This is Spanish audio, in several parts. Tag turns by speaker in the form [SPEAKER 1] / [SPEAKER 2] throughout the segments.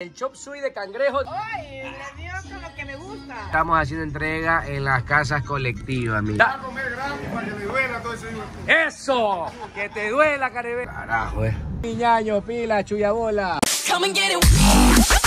[SPEAKER 1] El chop suey de cangrejo.
[SPEAKER 2] Ay, le dio con lo que me gusta.
[SPEAKER 1] Estamos haciendo entrega en las casas colectivas, mira. ¡Eso! ¡Que te duela, carebe! Carajo, eh. Piñaño, pila, chuya bola.
[SPEAKER 3] Come and get it.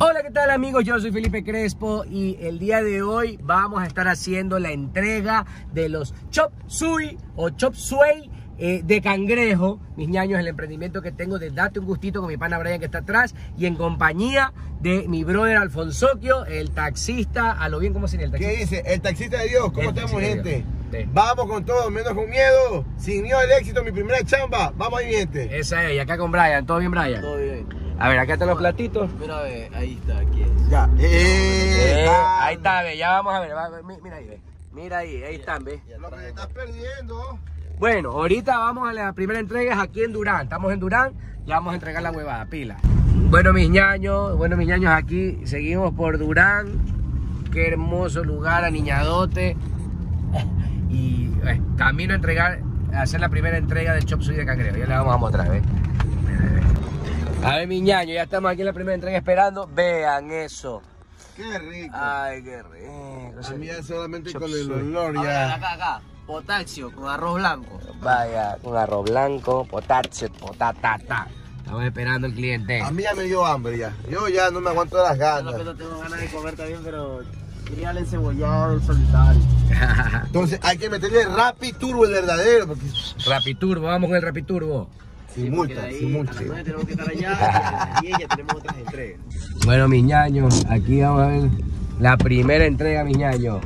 [SPEAKER 1] Hola, ¿qué tal amigos? Yo soy Felipe Crespo y el día de hoy vamos a estar haciendo la entrega de los Chop Suey o Chop Suey eh, de cangrejo. Mis ñaños, el emprendimiento que tengo de Date un Gustito con mi pana Brian que está atrás y en compañía de mi brother Alfonsoquio, el taxista. A lo bien, ¿cómo sería el
[SPEAKER 4] ¿Qué
[SPEAKER 1] taxista?
[SPEAKER 4] dice? El taxista de Dios, ¿cómo
[SPEAKER 1] El
[SPEAKER 4] estamos, gente?
[SPEAKER 1] Sí.
[SPEAKER 4] Vamos con todo, menos con miedo, sin miedo al éxito, mi primera chamba. Vamos ahí, gente.
[SPEAKER 1] Esa es, y acá con Brian. ¿Todo bien, Brian?
[SPEAKER 5] Todo bien.
[SPEAKER 1] A ver, acá están los platitos.
[SPEAKER 5] Mira, a ver, ahí está, aquí es.
[SPEAKER 4] Ya. Eh,
[SPEAKER 1] Eh, ahí está, ve, ya vamos a ver. va, mi- Mira ahí, ve. Mira ahí, ahí están, ve.
[SPEAKER 4] Lo que estás perdiendo.
[SPEAKER 1] Bueno, ahorita vamos a la primera entrega es aquí en Durán. Estamos en Durán, ya vamos a entregar la huevada, pila. Bueno, mis ñaños, bueno, mis ñaños, aquí seguimos por Durán. Qué hermoso lugar, aniñadote. Y eh, camino a entregar, a hacer la primera entrega del Chop Suey de Cangrejo. Ya le vamos a mostrar, ¿ves? A ver, ñaños, ya estamos aquí en la primera entrega esperando. Vean eso.
[SPEAKER 4] Qué rico.
[SPEAKER 1] Ay, qué rico.
[SPEAKER 4] A mí ya solamente
[SPEAKER 1] Chop
[SPEAKER 4] con el olor ya.
[SPEAKER 5] acá, acá. Potasio con arroz blanco.
[SPEAKER 1] Vaya, con arroz blanco, potasio, potatata. Estamos esperando el cliente.
[SPEAKER 4] A mí ya me dio hambre ya. Yo ya no me aguanto las
[SPEAKER 5] Yo
[SPEAKER 4] ganas.
[SPEAKER 5] no tengo ganas de comer también, pero quería el encebollado del solitario.
[SPEAKER 4] Entonces hay que meterle Rapid Turbo el verdadero, porque
[SPEAKER 1] Rapiturbo, vamos con el Rapiturbo.
[SPEAKER 4] sin
[SPEAKER 5] Porque
[SPEAKER 4] multa,
[SPEAKER 5] ahí
[SPEAKER 4] sin
[SPEAKER 5] A
[SPEAKER 4] multa.
[SPEAKER 5] las 9 tenemos que estar allá y a las 10 ya tenemos otras entregas.
[SPEAKER 1] Bueno, mis ñaños, aquí vamos a ver la primera entrega, mis ñaños.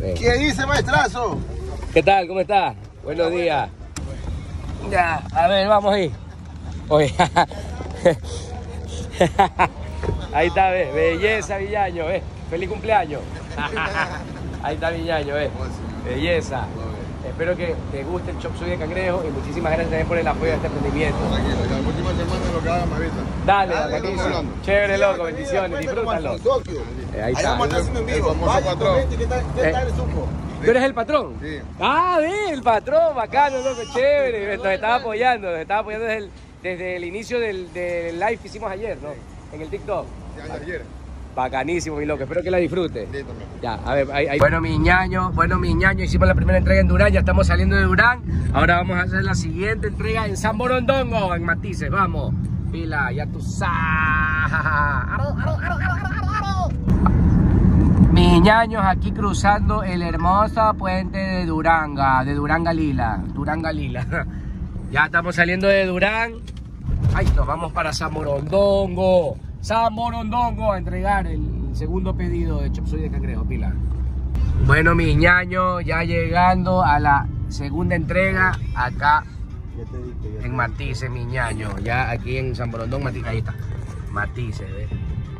[SPEAKER 4] ¿Qué dice, maestrazo?
[SPEAKER 1] ¿Qué tal? ¿Cómo estás? Buenos días. Ya, a ver, vamos ahí. Oye. Ahí está, ve. Belleza, Villaño, ve. Feliz cumpleaños. Ahí está Villaño, ve. Belleza. Espero que te guste el chop suey de cangrejo y muchísimas gracias también por el apoyo a este emprendimiento.
[SPEAKER 4] Tranquilo, la última semana lo que haga Marita.
[SPEAKER 1] Dale,
[SPEAKER 4] Dale, estamos hablando.
[SPEAKER 1] Chévere,
[SPEAKER 4] Sí,
[SPEAKER 1] loco, bendiciones, disfrútalo. Eh, ahí
[SPEAKER 4] Ahí
[SPEAKER 1] está.
[SPEAKER 4] vamos a estar haciendo en
[SPEAKER 6] El
[SPEAKER 4] vivo. ¿qué tal, qué
[SPEAKER 1] Eh.
[SPEAKER 4] tal le supo?
[SPEAKER 1] ¿Tú eres el patrón?
[SPEAKER 6] Sí.
[SPEAKER 1] Ah, ve, el patrón, bacano, loco, chévere. Nos estaba apoyando, nos estaba apoyando desde el, desde el inicio del, del live que hicimos ayer, ¿no? En el TikTok.
[SPEAKER 6] Ya, ayer.
[SPEAKER 1] Bacanísimo, mi loco, espero que la. Ya, a ver, ahí, ahí. Bueno, mi ñaño, bueno, mi ñaño, hicimos la primera entrega en Durán, ya estamos saliendo de Durán. Ahora vamos a hacer la siguiente entrega en San Borondongo, en Matices, vamos. Pila, ya tú sabes. Mis ñaños aquí cruzando el hermoso puente de Duranga, de Duranga Lila, Duranga Lila. Ya estamos saliendo de Durán. Ay, nos vamos para San Borondongo. San Borondongo a entregar el segundo pedido de Chop Suey de Cangrejo, pila. Bueno, mis ñaños, ya llegando a la segunda entrega acá
[SPEAKER 4] dije,
[SPEAKER 1] en Matices, mi ñaño. Ya aquí en San Borondón, Matices, ahí está. Matices, ¿ves?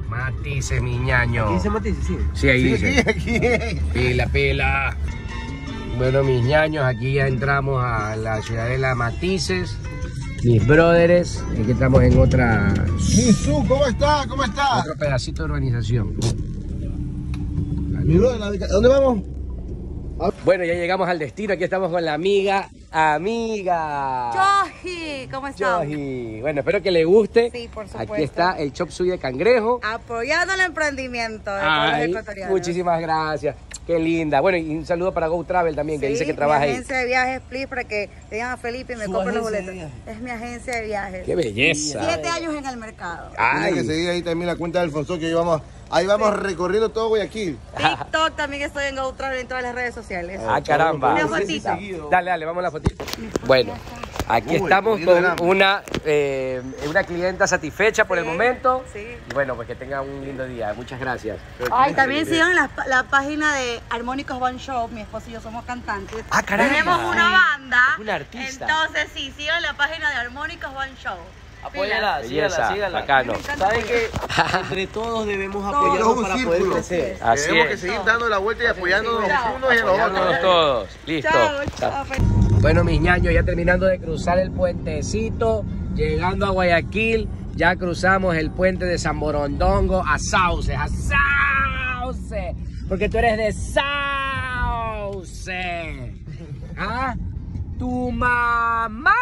[SPEAKER 1] Matices, mi ñaño.
[SPEAKER 5] ¿Qué dice Matisse? Sí.
[SPEAKER 1] Sí, ahí
[SPEAKER 4] Sí,
[SPEAKER 1] dice.
[SPEAKER 4] aquí, aquí.
[SPEAKER 1] Pila, pila. Bueno, mis ñaños, aquí ya entramos a la ciudadela Matices. Mis brothers, aquí estamos en otra,
[SPEAKER 4] Jinsu, ¿cómo está? ¿Cómo está?
[SPEAKER 1] otro pedacito de urbanización.
[SPEAKER 4] Mi brother, ¿Dónde vamos?
[SPEAKER 1] Bueno, ya llegamos al destino. Aquí estamos con la amiga, amiga.
[SPEAKER 2] Choji, ¿cómo estás?
[SPEAKER 1] Yoji. Bueno, espero que le guste.
[SPEAKER 2] Sí, por supuesto.
[SPEAKER 1] Aquí está el chop suey de cangrejo.
[SPEAKER 2] Apoyando el emprendimiento de
[SPEAKER 1] Ay,
[SPEAKER 2] ecuatorianos.
[SPEAKER 1] muchísimas gracias. Qué linda. Bueno, y un saludo para Go Travel también, que dice que trabaja
[SPEAKER 2] mi
[SPEAKER 1] ahí.
[SPEAKER 2] agencia de viajes, please, para que le digan a Felipe y me compren los boletos. Es mi agencia de viajes.
[SPEAKER 1] Qué belleza.
[SPEAKER 2] Siete años en el mercado.
[SPEAKER 4] Tienen que
[SPEAKER 1] Ay,
[SPEAKER 4] seguir ahí también la cuenta de Alfonso, que ahí vamos, ahí vamos recorriendo todo Guayaquil.
[SPEAKER 2] TikTok también estoy en GoTravel en todas las redes sociales.
[SPEAKER 1] ah, caramba.
[SPEAKER 2] Una fotito.
[SPEAKER 1] Dale, dale, vamos a la fotito. Bueno, aquí
[SPEAKER 4] Uy,
[SPEAKER 1] estamos con una, eh, una clienta satisfecha por el momento.
[SPEAKER 2] sí.
[SPEAKER 1] Y bueno, pues que tenga un lindo día. Muchas gracias.
[SPEAKER 2] Ay, también sigan la, la página de Armónicos One Show. Mi esposo y yo somos cantantes.
[SPEAKER 1] Ah, caramba.
[SPEAKER 2] Tenemos una banda.
[SPEAKER 5] Una artista.
[SPEAKER 2] Entonces, sí, sigan la página de Armónicos One Show.
[SPEAKER 5] Apóyala, sígala, sígala.
[SPEAKER 1] bacano.
[SPEAKER 5] ¿Saben que entre todos debemos apoyarnos para poder crecer?
[SPEAKER 1] Así
[SPEAKER 4] Tenemos que seguir dando la vuelta y apoyándonos los unos y a los otros.
[SPEAKER 1] todos. Listo.
[SPEAKER 2] Chao, chao.
[SPEAKER 1] Bueno, mis ñaños, ya terminando de cruzar el puentecito, llegando a Guayaquil, ya cruzamos el puente de San Borondongo a Sauce, a Sauce, porque tú eres de Sauce. ¿Ah? Tu mamá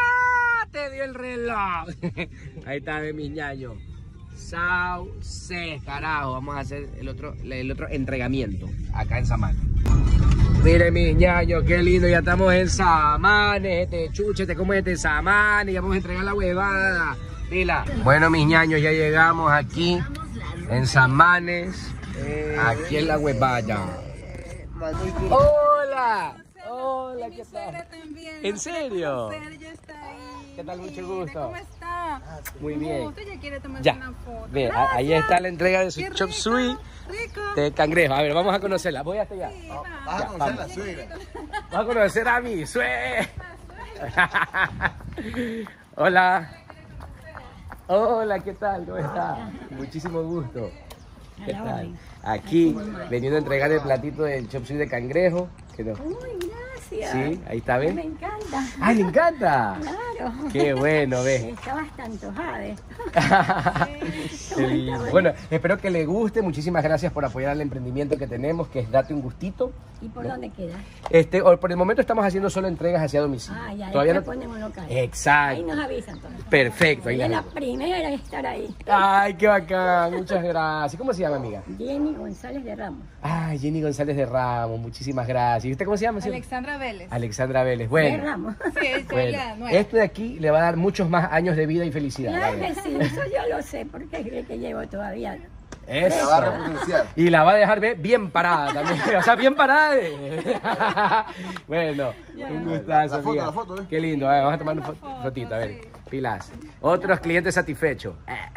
[SPEAKER 1] te dio el reloj. Ahí está, ve mis ñaños. Sauce, carajo. Vamos a hacer el otro, el otro entregamiento acá en Samán. Miren mis ñaños, qué lindo, ya estamos en Samanes, este chuche, este como este Samanes, ya vamos a entregar la huevada. Mira. Bueno mis ñaños, ya llegamos aquí en Samanes, aquí en la huevada. Hola, hola, ¿qué tal? ¿En serio?
[SPEAKER 6] Sergio está ahí.
[SPEAKER 1] ¿Qué tal? Mucho gusto.
[SPEAKER 6] ¿Cómo está?
[SPEAKER 1] Muy
[SPEAKER 6] Un
[SPEAKER 1] bien.
[SPEAKER 6] gusto, ya quiere tomarse
[SPEAKER 1] Ya,
[SPEAKER 6] una foto.
[SPEAKER 1] ve, a- ahí
[SPEAKER 6] Gracias.
[SPEAKER 1] está la entrega de su
[SPEAKER 6] Qué
[SPEAKER 1] chop
[SPEAKER 6] rico,
[SPEAKER 1] suey
[SPEAKER 6] Rico.
[SPEAKER 1] de cangrejo. A ver, vamos a conocerla. Voy hasta allá.
[SPEAKER 6] Sí,
[SPEAKER 4] Vas
[SPEAKER 6] va.
[SPEAKER 4] a
[SPEAKER 1] Ya,
[SPEAKER 4] conocer la suegra.
[SPEAKER 1] Vamos a conocer a mi suegra. Hola. Hola, ¿qué tal? ¿Cómo está? Muchísimo gusto. ¿Qué tal? Aquí, veniendo a entregar el platito del chop suey de cangrejo. que no-
[SPEAKER 7] Uy, gracias.
[SPEAKER 1] Sí, ahí está,
[SPEAKER 7] Me
[SPEAKER 1] ¿ven?
[SPEAKER 7] encanta.
[SPEAKER 1] ¡Ay, le encanta!
[SPEAKER 7] Claro.
[SPEAKER 1] Qué bueno, ve.
[SPEAKER 7] Está bastante antojada. ¿eh?
[SPEAKER 1] Qué lindo. Bueno, espero que le guste. Muchísimas gracias por apoyar el emprendimiento que tenemos, que es Date un Gustito.
[SPEAKER 7] ¿Y por dónde queda?
[SPEAKER 1] Este, por el momento estamos haciendo solo entregas hacia domicilio.
[SPEAKER 7] Ah, ya,
[SPEAKER 1] Todavía no.
[SPEAKER 7] ponemos local.
[SPEAKER 1] Exacto.
[SPEAKER 7] Ahí nos avisan entonces.
[SPEAKER 1] Perfecto. ahí
[SPEAKER 7] es
[SPEAKER 1] la-
[SPEAKER 7] primera en estar ahí.
[SPEAKER 1] Ay, qué bacán. Muchas gracias. ¿Cómo se llama, amiga?
[SPEAKER 7] Jenny González de Ramos.
[SPEAKER 1] Ay, Jenny González de Ramos. Muchísimas gracias. ¿Y usted cómo se llama? señor?
[SPEAKER 6] Alexandra Vélez.
[SPEAKER 1] Alexandra Vélez. Bueno.
[SPEAKER 6] Sí, es
[SPEAKER 1] Bueno, esto de aquí le va a dar muchos más años de vida y felicidad.
[SPEAKER 7] Claro que sí, eso yo lo sé, porque es que llevo todavía.
[SPEAKER 1] Eso.
[SPEAKER 4] La va a repotenciar.
[SPEAKER 1] Y la va a dejar ver bien parada también. O sea, bien parada. de- bueno, un gustazo.
[SPEAKER 4] La foto,
[SPEAKER 1] amiga.
[SPEAKER 4] la foto, ¿eh?
[SPEAKER 1] Qué lindo. a ver, vamos a tomar una fo- fotito. A ver, pilas. Otros clientes satisfechos.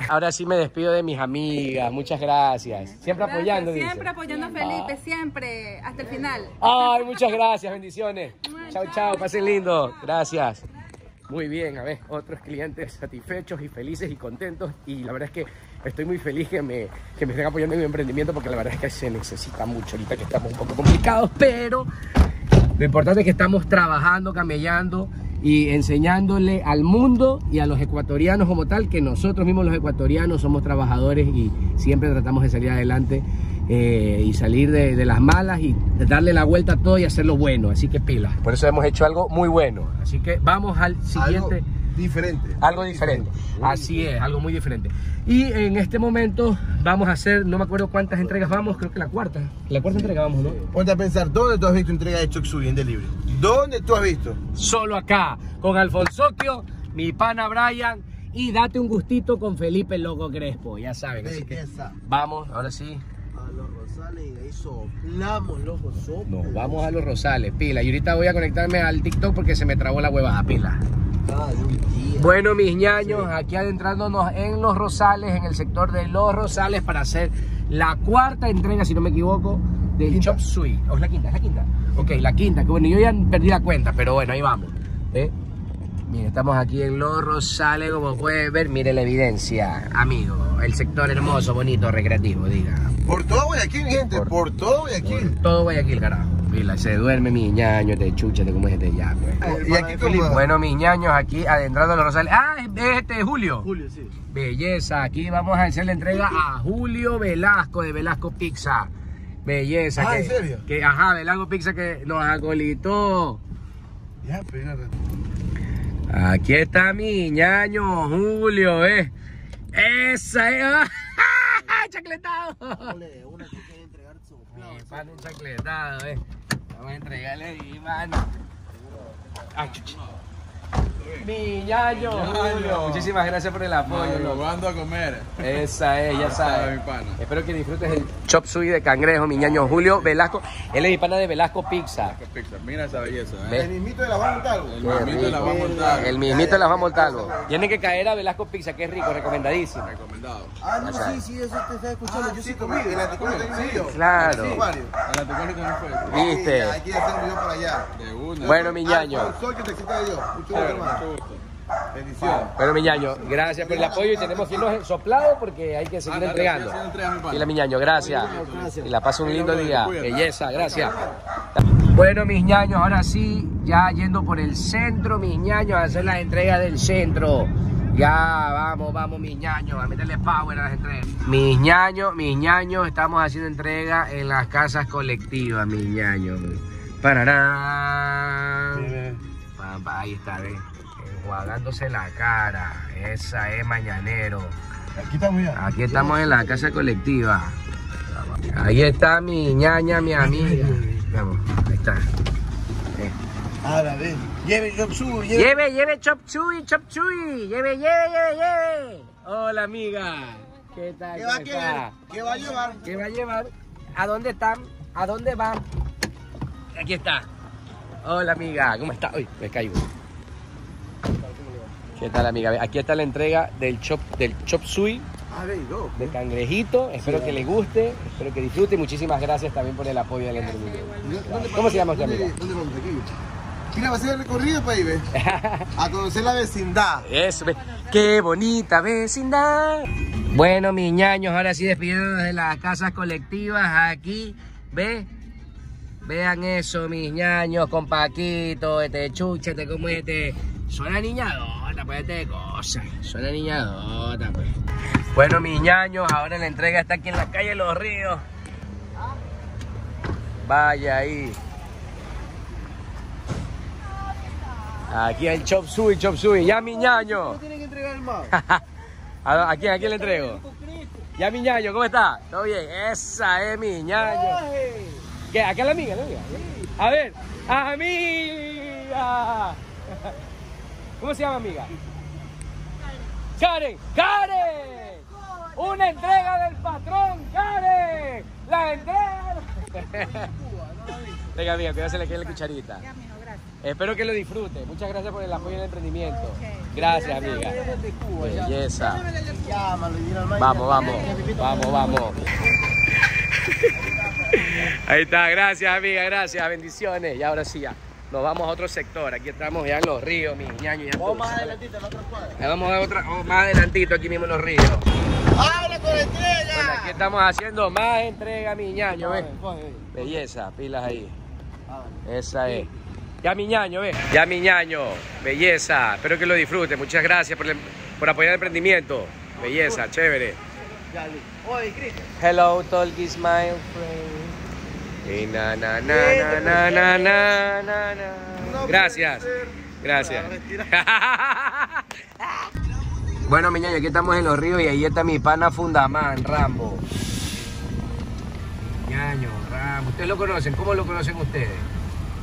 [SPEAKER 1] Ahora sí me despido de mis amigas. Muchas gracias. Siempre
[SPEAKER 6] Gracias,
[SPEAKER 1] apoyando. dice.
[SPEAKER 6] Siempre apoyando a Felipe, siempre, hasta el final.
[SPEAKER 1] Ay, muchas gracias. Bendiciones. Chao, chao. Pasen lindo. Gracias. Muy bien, a ver, otros clientes satisfechos y felices y contentos. Y la verdad es que estoy muy feliz que me, que me estén apoyando en mi emprendimiento porque la verdad es que se necesita mucho ahorita que estamos un poco complicados, pero lo importante es que estamos trabajando, camellando y enseñándole al mundo y a los ecuatorianos como tal que nosotros mismos los ecuatorianos somos trabajadores y siempre tratamos de salir adelante eh, y salir de, de las malas y darle la vuelta a todo y hacerlo bueno. Así que pila. Por eso hemos hecho algo muy bueno. Así que vamos al
[SPEAKER 4] Algo
[SPEAKER 1] siguiente.
[SPEAKER 4] diferente.
[SPEAKER 1] Algo diferente. Así es, algo muy diferente. Y en este momento vamos a hacer, no me acuerdo cuántas entregas vamos, creo que la cuarta. La cuarta entrega vamos, ¿no?
[SPEAKER 4] Ponte a pensar, ¿dónde tú has visto entrega de Chok Suey en delivery? ¿Dónde tú has visto?
[SPEAKER 1] Solo acá, con Alfonsoquio, mi pana Brian y date un gustito con Felipe Loco Crespo, ya saben. Así que vamos, ahora sí.
[SPEAKER 4] Rosales y de ahí soplamos, loco, soplamos.
[SPEAKER 1] Nos vamos a los Rosales, pila. Y ahorita voy a conectarme al TikTok porque se me trabó la huevada, pila. Bueno, mis ñaños, aquí adentrándonos en los Rosales, en el sector de los Rosales, para hacer la cuarta entrega, si no me equivoco, del Chop Suey. ¿O es la quinta? ¿Es la quinta? Ok, la quinta, que bueno, yo ya perdí la cuenta, pero bueno, ahí vamos. ¿eh? Bien, estamos aquí en los Rosales, como pueden ver, mire la evidencia, amigo. El sector hermoso, bonito, recreativo, diga.
[SPEAKER 4] Por todo Guayaquil, mi gente,
[SPEAKER 1] Por-
[SPEAKER 4] por, todo Guayaquil.
[SPEAKER 1] Por todo Guayaquil, carajo. Mira, se duerme mi ñaño, te chucha, te como es este ya, pues.
[SPEAKER 4] Y aquí como...
[SPEAKER 1] Bueno, mis ñaños, aquí adentrando los Rosales. Ah, es este Julio.
[SPEAKER 4] Julio, sí.
[SPEAKER 1] Belleza, aquí vamos a hacer la entrega a Julio Velasco de Velasco Pizza. Belleza.
[SPEAKER 4] Ah,
[SPEAKER 1] que,
[SPEAKER 4] ¿en serio?
[SPEAKER 1] Que, ajá, Velasco Pizza que nos acolitó.
[SPEAKER 4] Ya, pero ya,
[SPEAKER 1] Aquí está mi ñaño, Julio, eh. Esa es. ¡Chacletado!
[SPEAKER 4] Ole, una que quiere entregar soplado.
[SPEAKER 1] Mi pan chacletado, eh. Vamos a entregarle ahí, mano. Ay, chuchi. Mi ñaño, Julio. Muchísimas gracias por el apoyo. loco.
[SPEAKER 8] Probando a comer.
[SPEAKER 1] Esa es, ya
[SPEAKER 8] sabe,
[SPEAKER 1] sabes. Espero que disfrutes el chop suey de cangrejo, mi ñaño Julio Velasco. Él es mi pana de Velasco Pizza.
[SPEAKER 8] Qué pizza. Mira esa belleza. ¿eh?
[SPEAKER 4] El mismito de la Juan Montalvo.
[SPEAKER 8] El mamito la va a montar.
[SPEAKER 1] El mismito de la Juan Montalvo. Tienen que caer a Velasco Pizza, que es rico, recomendadísimo.
[SPEAKER 8] Recomendado.
[SPEAKER 4] Ah, no, sí, sí, eso te estaba escuchando. Yo sí comí. El anticuario.
[SPEAKER 1] Claro.
[SPEAKER 4] Anticuario.
[SPEAKER 8] A la tecónica no fue.
[SPEAKER 1] ¿Viste?
[SPEAKER 4] Hay que hacer un video para allá.
[SPEAKER 8] De una.
[SPEAKER 1] Bueno, mi ñaño.
[SPEAKER 4] Soy que te de Dios. Bendiciones.
[SPEAKER 1] Bueno, mi ñaño, gracias por el apoyo y tenemos que irnos soplados porque hay que seguir
[SPEAKER 8] Ah,
[SPEAKER 1] entregando. Y la mi ñaño, gracias. Y la paso un lindo día. Belleza, gracias. Bueno, mis ñaños, ahora sí, ya yendo por el centro, mis ñaños, a hacer las entregas del centro. Ya, vamos, vamos, mis ñaños, a meterle power a las entregas. Mis ñaños, mis ñaños, estamos haciendo entrega en las casas colectivas, mis ñaños. Pararán. Ahí está, ve. Enjuagándose la cara. Esa es mañanero.
[SPEAKER 4] Aquí estamos ya.
[SPEAKER 1] Aquí estamos en la casa colectiva. Ahí está mi ñaña, mi amiga. Vamos, ahí está.
[SPEAKER 4] Ahora, ven. Lleve, yo subo, lleve.
[SPEAKER 1] Lleve, chop chuy, chop chuy. Lleve, lleve, lleve, lleve. Hola, amiga. ¿Qué tal?
[SPEAKER 4] ¿Qué va a
[SPEAKER 1] ¿Cómo
[SPEAKER 4] querer? ¿Qué va a llevar?
[SPEAKER 1] ¿Qué va a llevar? ¿A dónde están? ¿A dónde van? Aquí está. Hola amiga, ¿cómo está? Uy, me caigo. ¿Qué tal amiga? Aquí está la entrega del chop, del chop suey
[SPEAKER 4] Ah,
[SPEAKER 1] de cangrejito. Espero que le guste, espero que disfrute. y Muchísimas gracias también por el apoyo del entretenimiento. ¿Cómo se llama usted, amiga?
[SPEAKER 4] ¿Dónde vamos? Aquí. Mira, va a ser el recorrido para ir, ve. A conocer la vecindad.
[SPEAKER 1] Eso, qué bonita vecindad. Bueno, mis ñaños, ahora sí despidiéndonos de las casas colectivas aquí. ¿Ve? Vean eso, mis ñaños, con Paquito, este chúchate como este. Suena niñadota, pues este cosa. Suena niñadota, pues. Bueno, mis ñaños, ahora la entrega está aquí en la calle Los Ríos. Vaya ahí. Aquí el Chop Suey, Chop Suey. Ya, mi ñaño.
[SPEAKER 4] Tienen que entregar el más.
[SPEAKER 1] ¿A, a quién, a quién le entrego? Ya mi ñaño, ¿cómo está? ¿Todo bien? Esa es mi ñaño. ¿Qué? ¿Acá la amiga? ¿La amiga? A ver, amiga. ¿Cómo se llama amiga? Karen. ¡Karen! ¡Una entrega del patrón, Karen! ¡La entrega! Venga, amiga, cuidado, se le quede la cucharita. Espero que lo disfrute. Muchas gracias por el apoyo en el emprendimiento. Gracias, amiga. Belleza. Vamos, vamos, vamos, vamos. Ahí está, gracias amiga, gracias, bendiciones. Y ahora sí ya, nos vamos a otro sector. Aquí estamos ya en los ríos, mis ñaños. Ya
[SPEAKER 4] Vamos más adelantito, en la otra cuadra.
[SPEAKER 1] Ahí Vamos a otra, oh, más adelantito aquí mismo en los ríos.
[SPEAKER 4] ¡Habla con la entrega!
[SPEAKER 1] Bueno, aquí estamos haciendo más entrega, mi ñaño, ¿ves? Belleza, pilas ahí. Esa es. Ya mi ñaño, ¿ves? Ya mi ñaño, belleza. Espero que lo disfruten. Muchas gracias por, el- por apoyar el emprendimiento. Belleza, chévere.
[SPEAKER 4] Oye, Cristian.
[SPEAKER 1] Hello, Talkie Smile friend na, na, na, na, na, Gracias. Gracias. Bueno, mi ñaño, aquí estamos en Los Ríos y ahí está mi pana Fundamán, Rambo. Ñaño, Rambo. ¿Ustedes lo conocen? ¿Cómo lo conocen ustedes?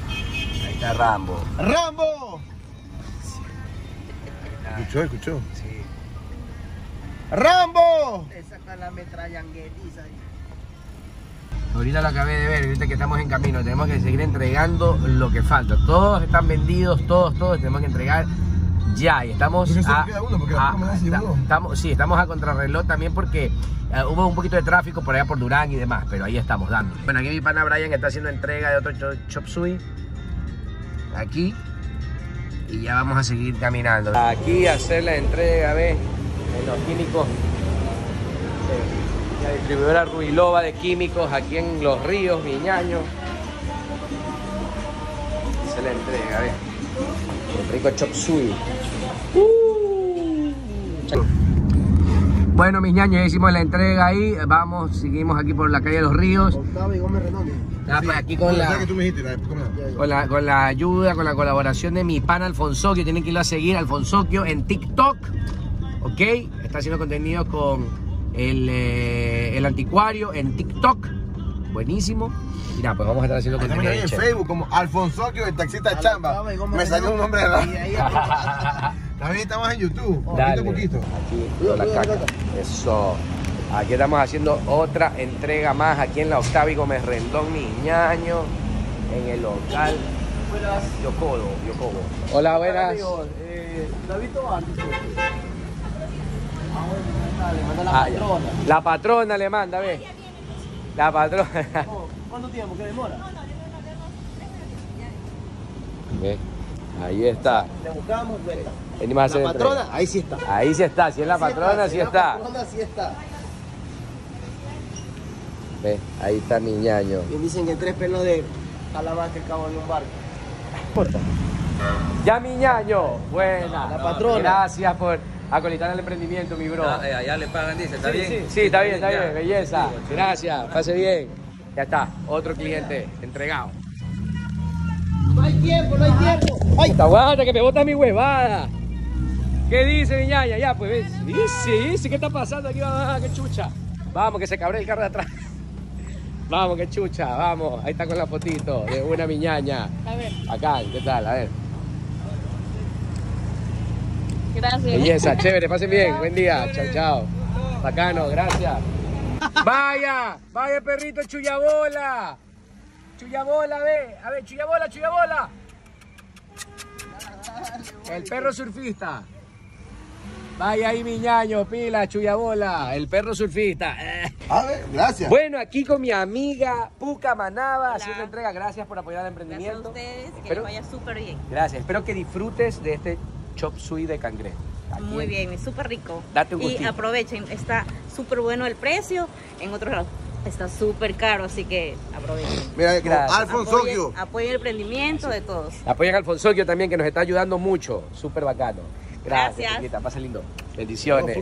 [SPEAKER 1] Ahí está Rambo.
[SPEAKER 4] ¡Rambo! ¿Escuchó? ¿Escuchó?
[SPEAKER 1] Sí.
[SPEAKER 4] ¡Rambo! Te saca la metrallangueriza ahí.
[SPEAKER 1] Ahorita lo acabé de ver, ahorita que estamos en camino, tenemos que seguir entregando lo que falta. Todos están vendidos, todos, todos, tenemos que entregar ya. Y estamos
[SPEAKER 4] Pero
[SPEAKER 1] a,
[SPEAKER 4] queda uno, porque
[SPEAKER 1] estamos, sí, estamos a contrarreloj también porque eh, hubo un poquito de tráfico por allá por Durán y demás, pero ahí estamos dando. Bueno, aquí mi pana Brian está haciendo entrega de otro cho- chop suey. Aquí. Y ya vamos a seguir caminando. Aquí hacer la entrega, ¿ves? En los químicos la distribuidora Ruilova de químicos aquí en Los Ríos, Viñaño. Se la entrega, ¿ves? El rico chop suey. Bueno, mis ñaños, ya hicimos la entrega ahí. Vamos, seguimos aquí por la calle de Los Ríos.
[SPEAKER 4] Octavo y Gómez.
[SPEAKER 1] Ah, pues aquí con, la, con la ayuda, con la colaboración de mi pana Alfonsoquio. Tienen que irlo a seguir, Alfonsoquio, en TikTok. ¿Ok? Está haciendo contenido con el, eh, el anticuario en TikTok. Buenísimo. Y nada, pues vamos a estar haciendo
[SPEAKER 4] También
[SPEAKER 1] contenido.
[SPEAKER 4] ahí en
[SPEAKER 1] chévere.
[SPEAKER 4] Facebook como Alfonsoquio, el taxista chamba.
[SPEAKER 5] Octavo y Gómez
[SPEAKER 4] Me salió un nombre
[SPEAKER 5] ahí
[SPEAKER 4] También estamos en YouTube.
[SPEAKER 1] Dale.
[SPEAKER 4] Poquito, poquito.
[SPEAKER 1] Aquí, con la caca. Eso. Aquí estamos haciendo otra entrega más aquí en la Octavio Gómez Rendón, Niñaño, en el local Yocodo, Yocobo. Hola, buenas.
[SPEAKER 5] Eh, David Tobar. Ah, le manda la
[SPEAKER 1] Ah,
[SPEAKER 5] patrona.
[SPEAKER 1] La patrona le manda, ve. La patrona.
[SPEAKER 5] Oh, ¿Cuánto tiempo? ¿Qué demora?
[SPEAKER 1] Ve, Ahí está.
[SPEAKER 5] Le buscamos, vuelta.
[SPEAKER 1] Venimos a hacer
[SPEAKER 5] La
[SPEAKER 1] entrega.
[SPEAKER 5] patrona, ahí sí está.
[SPEAKER 1] Ahí sí está. Si es la patrona, sí
[SPEAKER 5] Si es
[SPEAKER 1] está.
[SPEAKER 5] La patrona, sí está.
[SPEAKER 1] Ve, ahí está mi ñaño.
[SPEAKER 5] Bien dicen que tres pelos de jala más que el cabo de un barco.
[SPEAKER 1] Ya mi ñaño. Buena.
[SPEAKER 5] La patrona.
[SPEAKER 1] Gracias por acolitar el emprendimiento, mi bro.
[SPEAKER 8] Ah, eh, allá le pagan, dice, ¿está
[SPEAKER 1] Sí,
[SPEAKER 8] bien?
[SPEAKER 1] Sí, sí, está bien, está
[SPEAKER 8] Ya.
[SPEAKER 1] bien, belleza. Gracias, pase bien. Ya está, otro cliente entregado.
[SPEAKER 5] hay tiempo, no hay tiempo. ¡Ay!
[SPEAKER 1] Aguanta que me bota mi huevada. ¿Qué dice mi ñaña? Ya, pues ves. Dice, dice, ¿qué está pasando aquí? Vamos, qué chucha. Vamos, que se cabre el carro de atrás. Vamos, qué chucha, vamos. Ahí está con la fotito de una miñaña.
[SPEAKER 6] A ver,
[SPEAKER 1] Acá, ¿qué tal? A ver.
[SPEAKER 6] Gracias.
[SPEAKER 1] Belleza, chévere, pasen bien. Buen día. Chao, chao. Bacano, gracias. Vaya, vaya perrito Chuyabola. Chuyabola, ve. A ver, Chuyabola, Chuyabola. El perro surfista. Vaya ahí, mi ñaño, pila, Chuyabola. El perro surfista. Eh.
[SPEAKER 4] A ver, gracias.
[SPEAKER 1] Bueno, aquí con mi amiga Puca Manaba haciendo entrega. Gracias por apoyar el emprendimiento.
[SPEAKER 9] ustedes, que les vaya súper bien.
[SPEAKER 1] Gracias. Espero que disfrutes de este chop suey de cangrejo. Aquí
[SPEAKER 9] Muy
[SPEAKER 1] en-
[SPEAKER 9] bien, súper rico.
[SPEAKER 1] Date un
[SPEAKER 9] Y aprovechen, está súper bueno el precio. En otros lados está súper caro, así que aprovechen.
[SPEAKER 4] Mira,
[SPEAKER 1] Gracias.
[SPEAKER 4] Alfonso
[SPEAKER 9] Apoyen, apoyen el emprendimiento de todos.
[SPEAKER 1] Apoyan al Fonsoquio también, que nos está ayudando mucho. Súper bacano. Gracias,
[SPEAKER 9] Gracias.
[SPEAKER 1] Pasa lindo. Bendiciones.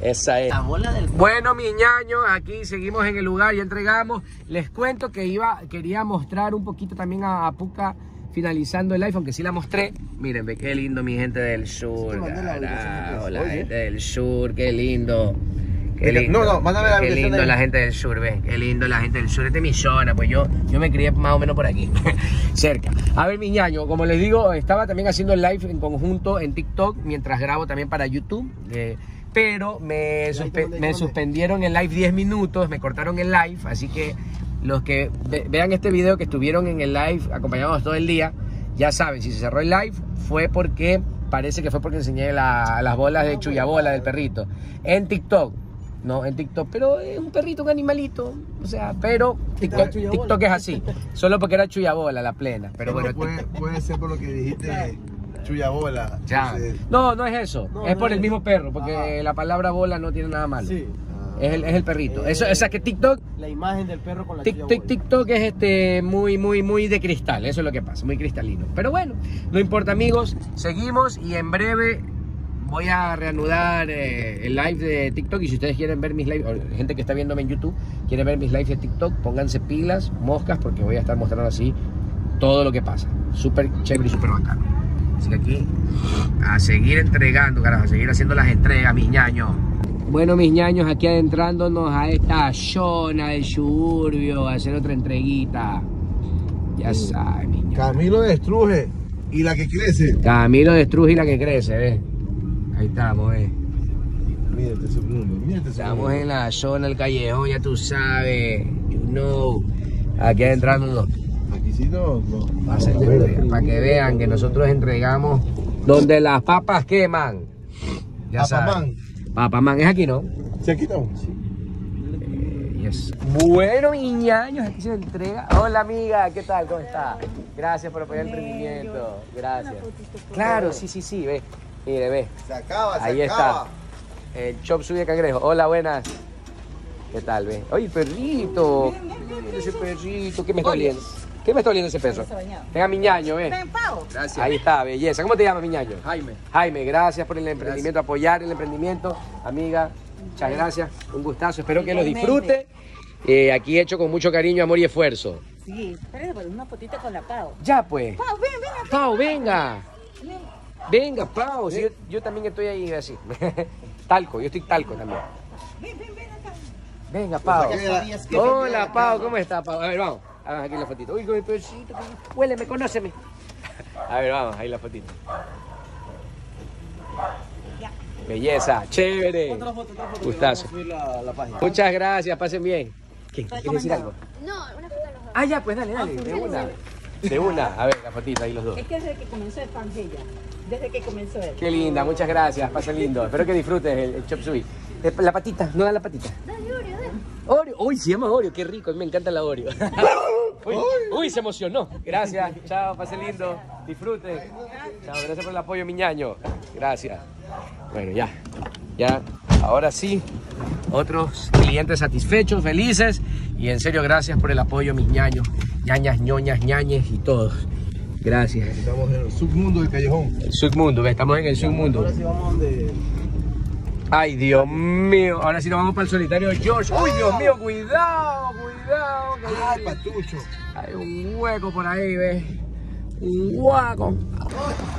[SPEAKER 1] Esa es.
[SPEAKER 5] La bola del
[SPEAKER 1] Bueno, mi ñaño, aquí seguimos en el lugar y entregamos. Les cuento que iba, quería mostrar un poquito también a, a Puca finalizando el iPhone, que sí la mostré. Miren, ve qué lindo mi gente del sur. carajo, la gente del sur, qué lindo. Qué
[SPEAKER 4] Mira,
[SPEAKER 1] lindo.
[SPEAKER 4] no, no, mándame la
[SPEAKER 1] Qué lindo
[SPEAKER 4] de-
[SPEAKER 1] la gente del sur, ve. Qué lindo la gente del sur. Esta es mi zona, pues yo, yo me crié más o menos por aquí, cerca. A ver, mi ñaño, como les digo, estaba también haciendo el live en conjunto en TikTok mientras grabo también para YouTube. eh, pero me, suspe- me suspendieron el live 10 minutos, me cortaron el live, así que los que ve- vean este video que estuvieron en el live acompañados todo el día, ya saben, si se cerró el live fue porque, parece que fue porque enseñé la- las bolas de chuyabola del perrito en TikTok. No, en TikTok, pero es un perrito, un animalito, o sea, pero TikTok, TikTok es así, solo porque era chuyabola la plena, pero bueno,
[SPEAKER 4] puede, ser por lo que dijiste, Chuya Bola.
[SPEAKER 1] ya.
[SPEAKER 4] Entonces,
[SPEAKER 1] No, no es eso,
[SPEAKER 5] No,
[SPEAKER 1] es
[SPEAKER 5] no
[SPEAKER 1] por el mismo perro, porque la palabra bola no tiene nada malo.
[SPEAKER 5] Sí,
[SPEAKER 1] Es el, es el perrito. Eso, o sea que TikTok,
[SPEAKER 5] la imagen del perro con la
[SPEAKER 1] Tic- tic-. TikTok es este muy, muy, muy de cristal. Eso es lo que pasa, muy cristalino. Pero bueno, no importa amigos, seguimos y en breve voy a reanudar eh, el live de TikTok. Y si ustedes quieren ver mis lives, o gente que está viéndome en YouTube, quiere ver mis lives de TikTok, pónganse pilas, moscas, porque voy a estar mostrando así todo lo que pasa. Súper chévere y súper bacano. Así que aquí a seguir entregando, carajo, a seguir haciendo las entregas, mis ñaños. Bueno, mis ñaños, aquí adentrándonos a esta zona del suburbio, a hacer otra entreguita. Ya saben, mis ñaños.
[SPEAKER 4] Camilo destruje y la que crece.
[SPEAKER 1] Camilo de Estruje y la que crece, ¿ves? Ahí estamos, ¿ves?
[SPEAKER 4] Mira este segundo, mira este
[SPEAKER 1] Estamos
[SPEAKER 4] segundo.
[SPEAKER 1] en la zona del callejón, ya tú sabes. You know. Aquí adentrándonos.
[SPEAKER 4] Aquí sí no, no.
[SPEAKER 1] Para que vean que nosotros entregamos donde las papas queman. Ya saben.
[SPEAKER 4] Papamán.
[SPEAKER 1] Es aquí, ¿no?
[SPEAKER 4] ¿Sí aquí estamos?
[SPEAKER 1] Eh, yes. Bueno, ñaños, aquí se entrega. Hola, amiga, ¿qué tal? ¿Cómo está? Gracias por apoyar el emprendimiento. Gracias. Claro, sí, sí, sí, ve. Mire, ve.
[SPEAKER 4] Se acaba, se
[SPEAKER 1] Ahí está.
[SPEAKER 4] acaba.
[SPEAKER 1] El chop suey de cangrejo. Hola, buenas. ¿Qué tal, ve? Oye, perrito. Ese perrito. ¿Qué me está oliendo? ¿Qué me está oliendo ese perro? Venga, mi ñaño, ve.
[SPEAKER 8] Gracias.
[SPEAKER 1] Ahí está, belleza. ¿Cómo te llamas, mi ñaño? Jaime. Jaime, gracias por el emprendimiento, apoyar el emprendimiento. Amiga, muchas gracias. Un gustazo. Espero que lo disfrute. Eh, aquí hecho con mucho cariño, amor y esfuerzo.
[SPEAKER 7] Sí, espérate, pues una fotito con la Pau.
[SPEAKER 1] Ya, pues. Pau, venga. Pau, venga. Venga, Pau. Sí, yo, yo también estoy ahí así. talco, yo estoy talco también. Venga, Pau. Hola, Pau. ¿Cómo está, Pau? A ver, vamos. Vamos aquí la fotito. Uy, con el perrito. que- Huéleme, conóceme. A ver, vamos, ahí la fotito. Belleza, chévere.
[SPEAKER 5] Otra foto, otra foto.
[SPEAKER 1] Gustazo.
[SPEAKER 5] vamos a subir la, la página.
[SPEAKER 1] Muchas gracias, pasen bien. ¿Qué? ¿Quieres decir algo?
[SPEAKER 6] No, una foto de los dos.
[SPEAKER 1] Ah, ya, pues dale, dale, de una. De una. A ver, la fotito ahí los dos.
[SPEAKER 7] Es que desde que comenzó el fan ella. Desde que comenzó él.
[SPEAKER 1] Qué linda, muchas gracias, pasa lindo. Espero que disfrutes el, el chop suey. Eh, La patita, no da la patita. Oreo, uy, se llama Oreo, qué rico, a mí me encanta la Oreo. Uy, uy, se emocionó. Gracias, chao, pase lindo, disfrute. Chao, gracias por el apoyo, mi ñaño. Gracias. Bueno, ya, ya, ahora sí, otros clientes satisfechos, felices. Y en serio, gracias por el apoyo, mis ñaños, ñañas, ñoñas, ñañes y todos. Gracias.
[SPEAKER 4] Estamos en el submundo del callejón.
[SPEAKER 1] El submundo, estamos en el submundo.
[SPEAKER 5] Ahora sí vamos donde.
[SPEAKER 1] Ay, Dios mío. Ahora sí nos vamos para el solitario George. Uy, Dios mío, cuidado, cuidado. que
[SPEAKER 4] Ay,
[SPEAKER 1] hay-
[SPEAKER 4] patucho.
[SPEAKER 1] Hay un hueco por ahí, ¿ves? Un guaco.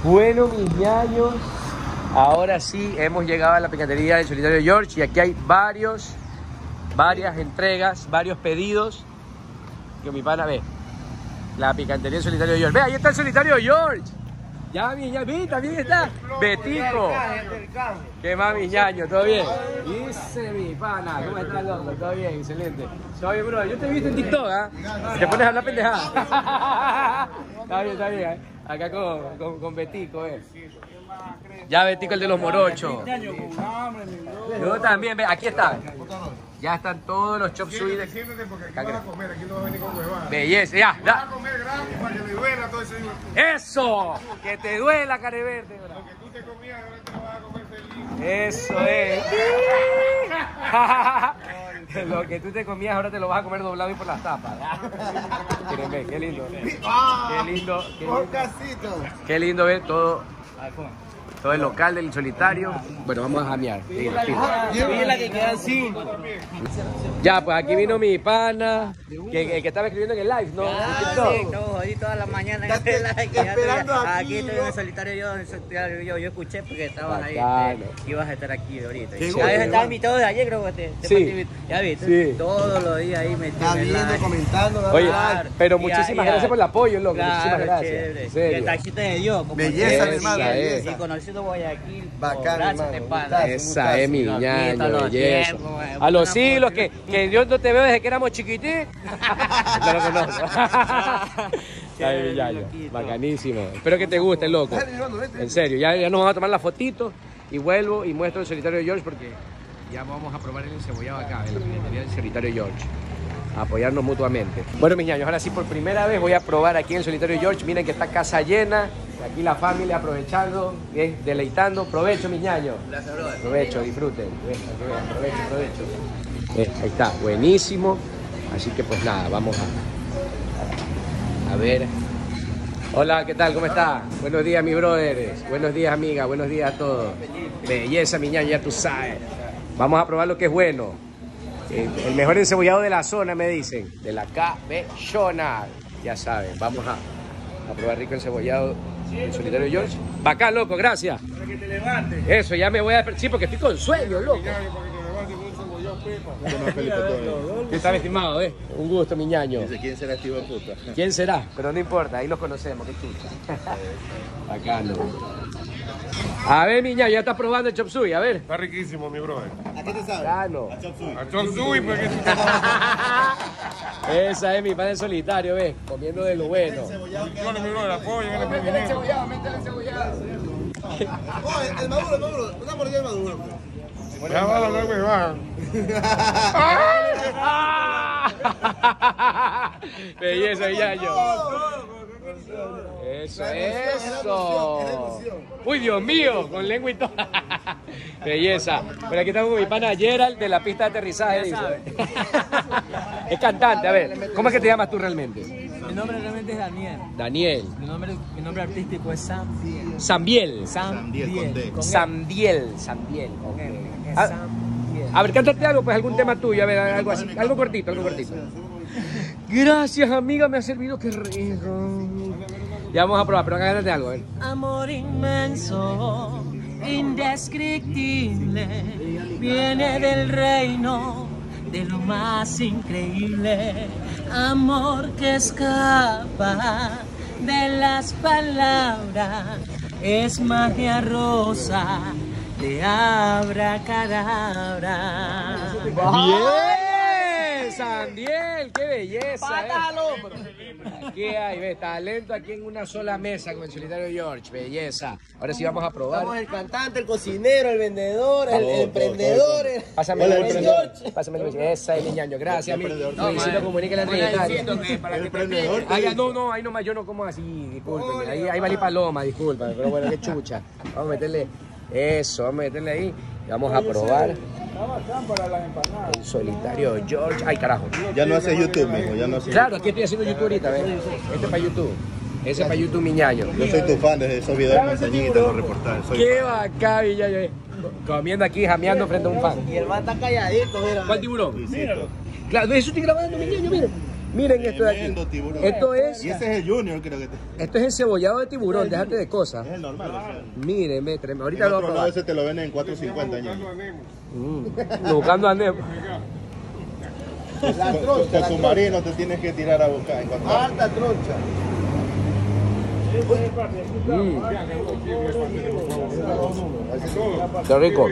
[SPEAKER 1] Bueno, mis ñaños, ahora sí hemos llegado a la picantería del solitario George y aquí hay varios, varias entregas, varios pedidos que mi pana ve. La picantería del solitario George. Ve, ahí está el solitario George. Ya, mi ñaño, vi, también está. Betico. ¿Qué más, mi ñaño? ¿Todo bien? Dice mi pana, ¿cómo estás, loco? ¿Todo bien? Excelente. ¿Todo bien, bro? Yo te he visto en TikTok, ¿ah? Te pones a hablar pendejada. está bien, está bien. ¿eh? Acá con, con, con Betico, ¿eh? Ya Betico, el de los morochos. Yo también, ve, aquí está. Ya están todos los chop suey de...
[SPEAKER 4] Siéntate porque aquí van a comer, aquí no va a venir con huevadas.
[SPEAKER 1] Belleza, ya,
[SPEAKER 4] Van
[SPEAKER 1] ya.
[SPEAKER 4] a comer gratis para que le duela todo ese dinero.
[SPEAKER 1] ¡Eso! ¡Que te duela, careverte!
[SPEAKER 4] Lo que tú te comías, ahora te lo vas a comer feliz.
[SPEAKER 1] Eso es. lo que tú te comías ahora te lo vas a comer doblado y por las tapas. Miren, ve, qué lindo. Qué lindo. Qué lindo,
[SPEAKER 4] casito.
[SPEAKER 1] qué lindo ver todo. Todo el local del solitario. Bueno, vamos a jamear. Sí, respira.
[SPEAKER 5] que quedan cinco.
[SPEAKER 1] Ya, pues aquí vino mi pana, que, el que estaba escribiendo en el live, ¿no? En TikTok.
[SPEAKER 5] estamos ahí toda la mañana en el live, que ya
[SPEAKER 4] esperando
[SPEAKER 5] estoy-
[SPEAKER 4] aquí,
[SPEAKER 5] Aquí estoy en
[SPEAKER 4] ¿no?
[SPEAKER 5] el solitario yo, en el solitario yo, yo escuché porque estabas ahí,
[SPEAKER 1] Bacano.
[SPEAKER 5] este, ibas a estar aquí ahorita.
[SPEAKER 4] Qué
[SPEAKER 5] Ya
[SPEAKER 4] bueno.
[SPEAKER 5] estaba invitado de ayer, creo que te, te
[SPEAKER 1] Sí.
[SPEAKER 5] Ya viste,
[SPEAKER 1] Sí.
[SPEAKER 5] todos los días ahí metido
[SPEAKER 4] viendo,
[SPEAKER 5] live.
[SPEAKER 4] comentando. dando
[SPEAKER 1] Oye,
[SPEAKER 5] Claro.
[SPEAKER 1] pero
[SPEAKER 5] Y
[SPEAKER 1] muchísimas
[SPEAKER 5] ahí,
[SPEAKER 1] gracias
[SPEAKER 5] ah,
[SPEAKER 1] por el apoyo, loco.
[SPEAKER 5] Claro,
[SPEAKER 1] muchísimas gracias.
[SPEAKER 5] el taxista de Dios. como
[SPEAKER 4] Belleza,
[SPEAKER 1] mi hermano,
[SPEAKER 5] conocido Guayaquil.
[SPEAKER 4] Bacán, hermano.
[SPEAKER 1] Esa es mi
[SPEAKER 5] Los
[SPEAKER 1] ñaño. A los siglos que, que yo no te veo desde que éramos chiquititos. No lo conozco. Ay, mi ñaño,
[SPEAKER 5] loquito.
[SPEAKER 1] Bacanísimo. Espero que te guste, loco. En serio, ya, ya nos vamos a tomar la fotito y vuelvo y muestro el solitario de George porque ya vamos a probar el encebollado acá, en la del solitario George. Apoyarnos mutuamente. Bueno, mis ñaños, ahora sí por primera vez voy a probar aquí en el solitario George. Miren que está casa llena. Aquí la familia aprovechando, deleitando. Provecho, mis ñaños. Provecho, disfruten. Ven, para que vean, Provecho, provecho. Eh, ahí está, buenísimo. Así que pues nada, vamos a, a ver. Hola, ¿qué tal? ¿Cómo está? Buenos días, mis brothers. Buenos días, amiga. Buenos días a todos. Belleza, mi ñaño, ya tú sabes. Vamos a probar lo que es bueno. El mejor encebollado de la zona, me dicen. De la cabellona. Ya saben, vamos a, a probar rico encebollado del solitario George. Bacán, loco, gracias.
[SPEAKER 4] Para que te levantes.
[SPEAKER 1] Eso, ya me voy a despertar. Sí, porque estoy con sueño, loco.
[SPEAKER 4] Ya, para que te levantes con un cebollado pepa.
[SPEAKER 1] ¿Qué tal, estimado? Eh? Un gusto, mi ñaño.
[SPEAKER 8] ¿Quién será este puta?
[SPEAKER 1] ¿Quién será? Pero no importa, ahí los conocemos, qué chucha. Bacano. A ver, mi ñaño, ya estás probando el chop suey, a ver.
[SPEAKER 4] Está riquísimo, mi brother.
[SPEAKER 5] ¿A qué te sabe?
[SPEAKER 1] Bacano.
[SPEAKER 4] A Chop Suey, porque
[SPEAKER 1] Esa es mi padre solitario, ¿ves? Comiendo de lo bueno.
[SPEAKER 4] Mi brother. Apoyen el
[SPEAKER 5] maduro, el maduro. Una mordida el maduro.
[SPEAKER 4] Ya va a.
[SPEAKER 1] Belleza, Yayo. Eso, eso. Uy, Dios mío, con lengua y todo. Belleza. Pero aquí estamos con mi pana Gerald de la pista de aterrizaje. dice. Es cantante, a ver, ¿cómo es que te llamas tú realmente?
[SPEAKER 5] Mi nombre realmente es Daniel.
[SPEAKER 1] Daniel.
[SPEAKER 5] Mi nombre, mi nombre artístico es Sam Diel.
[SPEAKER 1] Sambiel. Sambiel. Sambiel. ok.
[SPEAKER 5] él.
[SPEAKER 1] Ah,
[SPEAKER 5] Sam Diel.
[SPEAKER 1] A ver, cántate algo, pues algún tema tuyo, a ver, algo así, algo cortito, algo cortito. Gracias, amiga, me ha servido, qué rico. Ya vamos a probar, pero cántate algo, ver.
[SPEAKER 5] Amor inmenso, indescriptible, viene del reino de lo más increíble. Amor que escapa de las palabras, es magia rosa de abracadabra.
[SPEAKER 1] ¡Bien! Sandiel, qué belleza. eh. Aquí hay, ve, talento aquí en una sola mesa con el solitario George, belleza. Ahora sí vamos a probar.
[SPEAKER 5] Somos el cantante, el cocinero, el vendedor, el, el emprendedor. el-
[SPEAKER 1] Pásame el beso. Pásame el. Esa es mi ñaño. Gracias, mi. Luisito, comunica la trayectoria. Ya, no, no, ahí nomás yo no como así, discúlpeme. Ahí, ahí valí paloma, disculpa, pero bueno, qué chucha. Vamos a meterle eso, vamos a meterle ahí. Y vamos a probar. El solitario George. Ay, carajo.
[SPEAKER 8] Ya no hace YouTube, mijo, ya no hace
[SPEAKER 1] Claro, aquí estoy haciendo YouTube ahorita, ¿ves? Este es para YouTube. Ese es para YouTube, mi ñaño.
[SPEAKER 8] Yo soy tu fan desde esos videos de montañitas, los reportajes. Soy
[SPEAKER 1] Qué bacán, mi ñaño. eh. Comiendo aquí, jameando frente a un fan.
[SPEAKER 5] Y el man está calladito, mira.
[SPEAKER 1] ¿Cuál tiburón? Claro, eso estoy grabando, mi ñaño, mira. Miren esto de aquí.
[SPEAKER 8] tiburón.
[SPEAKER 1] Esto es,
[SPEAKER 8] Y ese es el Junior, creo que te-
[SPEAKER 1] esto es encebollado de tiburón, déjate de cosas.
[SPEAKER 8] es el normal. o sea.
[SPEAKER 1] Miren, ve, ahorita lo
[SPEAKER 8] otro lado
[SPEAKER 1] probar.
[SPEAKER 8] ese te lo venden en 4.50 años.
[SPEAKER 1] Mm, Buscando a Nemo.
[SPEAKER 4] La
[SPEAKER 8] Con,
[SPEAKER 4] troncha,
[SPEAKER 8] con
[SPEAKER 4] la
[SPEAKER 8] submarino te tienes que tirar a buscar. en cuanto-
[SPEAKER 4] Alta troncha.
[SPEAKER 1] Mm. Qué rico.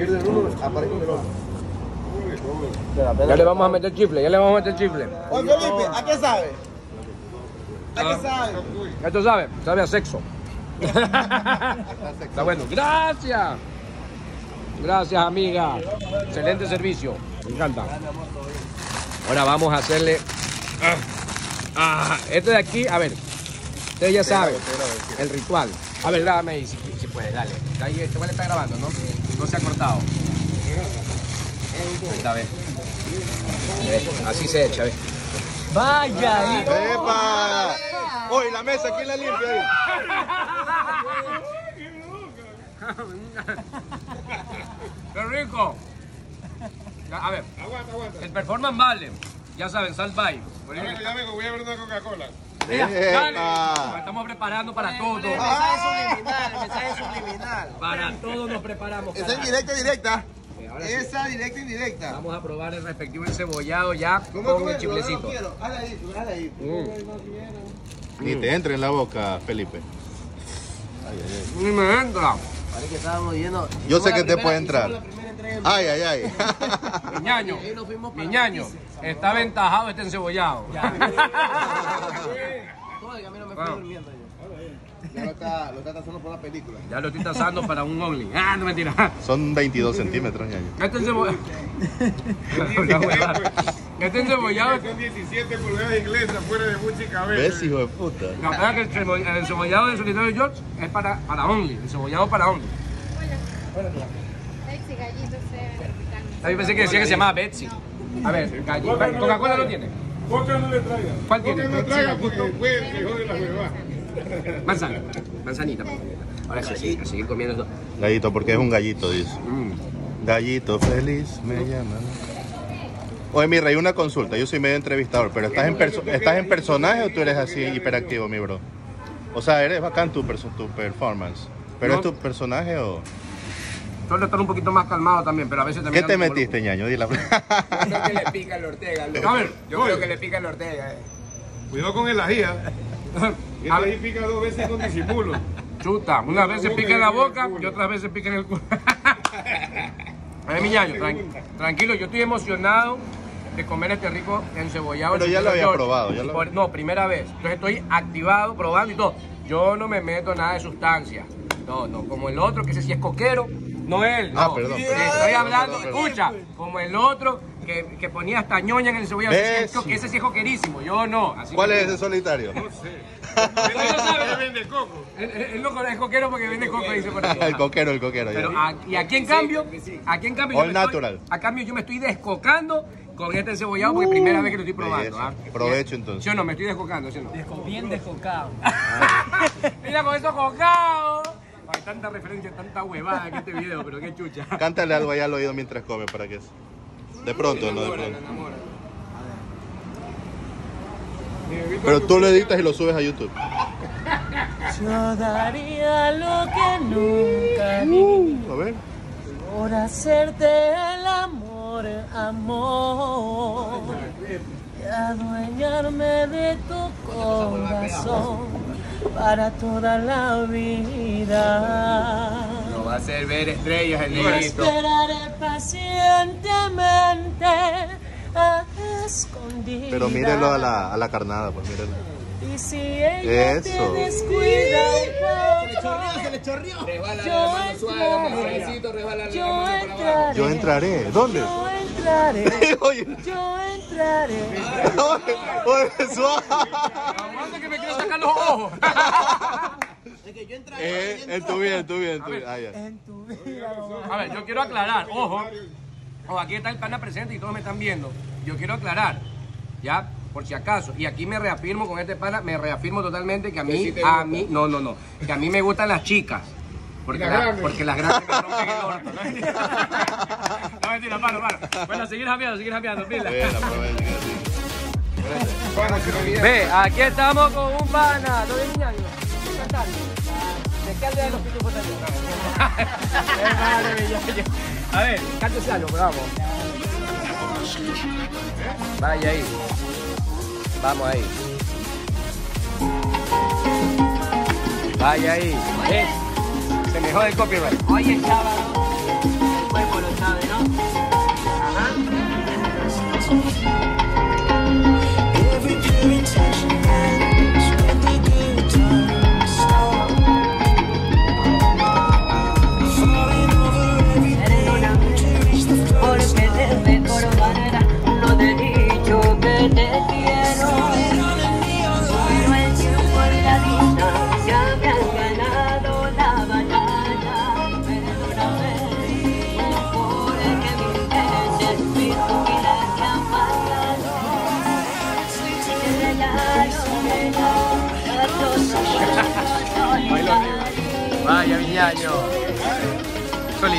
[SPEAKER 1] Ya le vamos a meter chifle, ya le vamos a meter chifle.
[SPEAKER 4] Oye, Felipe, ¿a qué sabe? ¿A qué sabe?
[SPEAKER 1] Esto sabe, sabe a sexo. Está bueno. Gracias. Gracias, amiga. Excelente servicio. Me encanta. Ahora vamos a hacerle. Ah, ah, este de aquí, a ver. Ustedes ya saben. El ritual. A ver, dame ahí si, si puedes, dale. Ahí, este igual está grabando, ¿no? No se ha cortado. Esta vez. Así se echa, ¿ves? Vaya, ahí.
[SPEAKER 8] ¡Epa! Oye, la mesa, ¿quién la limpia ahí?
[SPEAKER 1] ¡Qué rico! Ya, A ver, el performance vale. Ya saben, salt by.
[SPEAKER 4] Ya vengo, voy a ver una Coca-Cola.
[SPEAKER 1] Dale. Estamos preparando para todo.
[SPEAKER 5] subliminal, el mensaje subliminal.
[SPEAKER 1] Para todo nos preparamos.
[SPEAKER 4] Esa
[SPEAKER 1] carajo.
[SPEAKER 4] indirecta, directa.
[SPEAKER 1] Ahora sí,
[SPEAKER 4] Esa directa, indirecta.
[SPEAKER 1] Vamos a probar el respectivo encebollado ya
[SPEAKER 4] ¿Cómo
[SPEAKER 1] con
[SPEAKER 4] cómo
[SPEAKER 1] el
[SPEAKER 4] ahí.
[SPEAKER 1] Mm.
[SPEAKER 8] Ni te entre en la boca, Felipe.
[SPEAKER 1] Ni me entra.
[SPEAKER 5] Parece que estábamos yendo.
[SPEAKER 8] Yo sé que
[SPEAKER 5] la
[SPEAKER 8] te
[SPEAKER 5] primera-
[SPEAKER 8] puede entrar.
[SPEAKER 5] primera
[SPEAKER 8] Ay, ay, ay.
[SPEAKER 1] Mi ñaño,
[SPEAKER 5] Ahí nos fuimos para
[SPEAKER 1] mi ñaño, está aventajado este encebollado.
[SPEAKER 5] Todo el camino me fui
[SPEAKER 1] Bueno.
[SPEAKER 5] durmiendo yo.
[SPEAKER 4] Ya lo está, lo está tasando por la película.
[SPEAKER 1] Ya lo estoy tasando para un only. Ah, no mentira.
[SPEAKER 8] Son 22 centímetros, ñaño.
[SPEAKER 1] Este encebollado. Este encebollado.
[SPEAKER 4] Son 17 pulgadas inglesas fuera de mucha cabeza.
[SPEAKER 8] ¿Ves, hijo de puta?
[SPEAKER 1] La verdad que el cebo- el encebollado de solitario George es para, para only. Encebollado para only.
[SPEAKER 6] Sexy gallito se
[SPEAKER 1] mí pensé que decía que se llamaba Betsy. A ver, gallo- Coca-Cola no tiene.
[SPEAKER 4] Boca no le traiga.
[SPEAKER 1] ¿Cuál tiene?
[SPEAKER 4] Boca no traiga porque después se jode la huevada.
[SPEAKER 1] Manzana. Manzanita. manzanita. Ahora sí, sí, a seguir comiendo esto.
[SPEAKER 8] Gallito, porque es un gallito, dice.
[SPEAKER 1] Mm.
[SPEAKER 8] Gallito feliz me llaman. Oye, mi rey, una consulta. Yo soy medio entrevistador, pero ¿estás en, perso- ¿estás en personaje o tú eres así hiperactivo, mi bro? O sea, eres bacán tu, perso- tu performance. ¿Pero
[SPEAKER 1] No.
[SPEAKER 8] es tu personaje o...?
[SPEAKER 1] Suelo estar un poquito más calmado también, pero a veces
[SPEAKER 8] ¿Qué
[SPEAKER 1] también...
[SPEAKER 8] te
[SPEAKER 1] ando como
[SPEAKER 8] metiste, ñaño? Di la
[SPEAKER 1] loco. Creo que le pica el Ortega. loco.
[SPEAKER 4] A ver,
[SPEAKER 1] yo
[SPEAKER 4] voy.
[SPEAKER 1] creo que le pica el Ortega. eh.
[SPEAKER 4] Cuidado con el ají. Este
[SPEAKER 1] A
[SPEAKER 4] ají
[SPEAKER 1] ver,
[SPEAKER 4] pica dos veces con disimulo.
[SPEAKER 1] chuta, unas veces pica en la boca y otras veces pica en el culo. A ver, mi ñaño, tranquilo, yo estoy emocionado de comer este rico encebollado.
[SPEAKER 8] Pero ya lo había
[SPEAKER 1] George.
[SPEAKER 8] probado, ya lo-
[SPEAKER 1] Por- No, primera vez. Entonces estoy activado, probando y todo. Yo no me meto nada de sustancia. No, no, como el otro, que ese sí es coquero. No él, no.
[SPEAKER 8] Ah, perdón, perdón,
[SPEAKER 1] Estoy hablando,
[SPEAKER 8] perdón, perdón.
[SPEAKER 1] escucha, como el otro que, que ponía hasta ñoña en el
[SPEAKER 8] Beso.
[SPEAKER 1] co- ese sí es coquerísimo, yo no. Así
[SPEAKER 8] ¿Cuál
[SPEAKER 1] que-
[SPEAKER 8] es ese solitario?
[SPEAKER 1] Él no sabe.
[SPEAKER 4] Él vende coco.
[SPEAKER 1] Él, él- no es coquero porque vende coco, dice por ahí.
[SPEAKER 8] el coquero, el coquero. ya.
[SPEAKER 1] Pero a- y aquí en cambio, aquí en cambio,
[SPEAKER 8] All
[SPEAKER 1] yo me estoy-
[SPEAKER 8] natural.
[SPEAKER 1] a cambio yo me estoy descocando con este encebollado porque es primera vez que lo estoy probando. ¿ah?
[SPEAKER 8] Provecho, entonces.
[SPEAKER 1] ¿Sí o no? Me estoy descocando, ¿sí o no?
[SPEAKER 7] Bien descocado.
[SPEAKER 1] Mira con eso cocado. Hay tanta referencia, tanta huevada en este video, pero qué chucha.
[SPEAKER 8] Cántale algo allá al oído mientras come para que... De pronto, no de pronto. Pero tú lo editas y lo subes a YouTube.
[SPEAKER 7] Yo daría lo que nunca di
[SPEAKER 8] A ver.
[SPEAKER 7] por hacerte el amor, amor. Adueñarme de tu corazón para toda la vida.
[SPEAKER 1] No va a ser ver estrellas el negrito.
[SPEAKER 7] Esperaré pacientemente a escondidas.
[SPEAKER 8] Pero mírelo a la, a la carnada, pues mírelo.
[SPEAKER 7] Y si ella
[SPEAKER 8] Eso.
[SPEAKER 7] te descuida un poco, yo entraré, yo entraré,
[SPEAKER 8] Yo entraré. ¿Dónde?
[SPEAKER 7] yo entraré,
[SPEAKER 8] Oye,
[SPEAKER 7] yo entraré.
[SPEAKER 8] oye, oye, suave.
[SPEAKER 1] Aguanta que me quiero sacar los ojos.
[SPEAKER 8] Eh, en tu vida, en tu vida, en tu vida. Ah.
[SPEAKER 7] En tu vida.
[SPEAKER 1] A ver, yo quiero aclarar, ojo, ojo, aquí está el pana presente y todos me están viendo. Yo quiero aclarar, ya, por si acaso, y aquí me reafirmo con este pana, me reafirmo totalmente que a mí, a mí, no, no, no, que a mí me gustan las chicas. Porque,
[SPEAKER 4] Las
[SPEAKER 1] la-
[SPEAKER 4] grandes.
[SPEAKER 1] porque las grandes me rompen el orto. No mentira, no, paro, paro. Bueno, seguir jameando, seguir jameando, pila. Ve, aquí estamos con un pana. ¿Lo ves, ñaño? Cantando. ¿De los pitufos. A ver, cántese algo, pero vamos. Vaya ahí. Vamos ahí. Vaya ahí. Eh, se me jode el copyright.
[SPEAKER 7] Hoy es sábado, el cuerpo lo sabe, ¿no?
[SPEAKER 3] Porque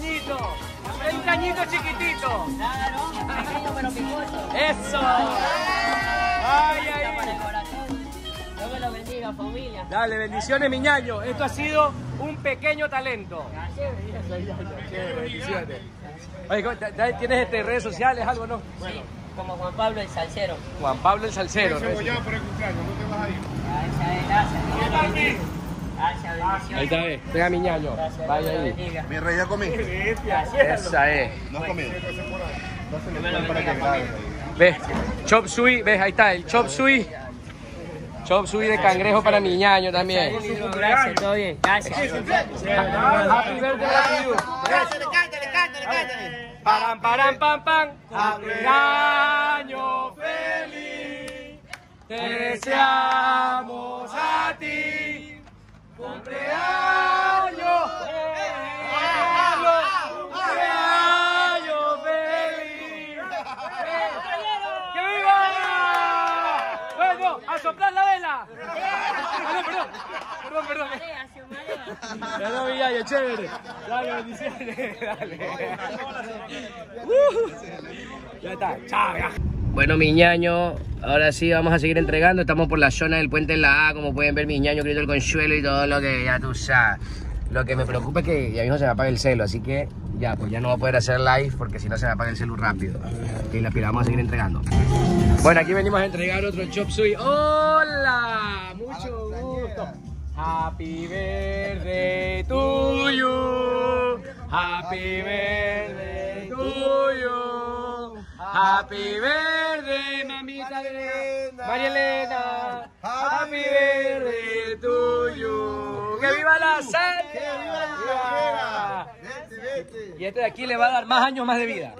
[SPEAKER 1] añitos. 30 añitos chiquititos.
[SPEAKER 3] Claro, pequeño pero picoso
[SPEAKER 1] ¡Eso! ¡Ay, ay!
[SPEAKER 3] Para el corazón Dios me lo bendiga, familia
[SPEAKER 1] Dale, bendiciones, miñaño. Esto ha sido un pequeño talento. Chévere, bendiciones. Oye, ¿cómo- te- te- ¿tienes este, redes sociales, algo, no?
[SPEAKER 3] Sí, como Juan Pablo el salsero
[SPEAKER 1] Juan Pablo el Salcero. ¿no?
[SPEAKER 4] por el cumpleaños, no te vas a ir.
[SPEAKER 3] Gracias, gracias Gracias,
[SPEAKER 1] Ahí está, ve. Venga, miñaño.
[SPEAKER 3] Gracias, Dios
[SPEAKER 1] Vaya ahí.
[SPEAKER 8] Mi rey, ya comí.
[SPEAKER 1] Esa es.
[SPEAKER 8] No has comido. No se
[SPEAKER 3] me
[SPEAKER 8] para que
[SPEAKER 1] Ves, chop suey, ves, ahí está, el chop suey. Chop suey de cangrejo para miñaño también.
[SPEAKER 3] Gracias, todo bien, gracias
[SPEAKER 1] Happy birthday to you.
[SPEAKER 5] Cántale, cántale, cántale, cántale.
[SPEAKER 1] Param, param, pam, pam. Cumpleaños feliz. Te deseamos a ti. Cumpleaños Cumpleaños feliz. ¡Que viva! Bueno, a soplar la vela. Perdón, perdón. Perdón, perdón. Villayo, chévere. Dale, bendiciones. Dale. Uh. Ya está. Chao, ya. Bueno, mi ñaño, ahora sí vamos a seguir entregando. Estamos por la zona del puente en la A, como pueden ver, mi ñaño grito el consuelo y todo lo que ya tú sabes. Lo que me preocupa es que ya mismo se me apaga el celo, así que ya, pues ya no voy a poder hacer live porque si no se me apaga el celu rápido. Y la pila, vamos a seguir entregando. Bueno, aquí venimos a entregar otro chop suey. ¡Hola! Mucho gusto. Happy birthday to you. Happy birthday to you. Happy birthday, mamita de María Elena. Happy birthday to you. ¡Que viva la sal! ¡Que viva la Y este de aquí le va a dar más años más de vida.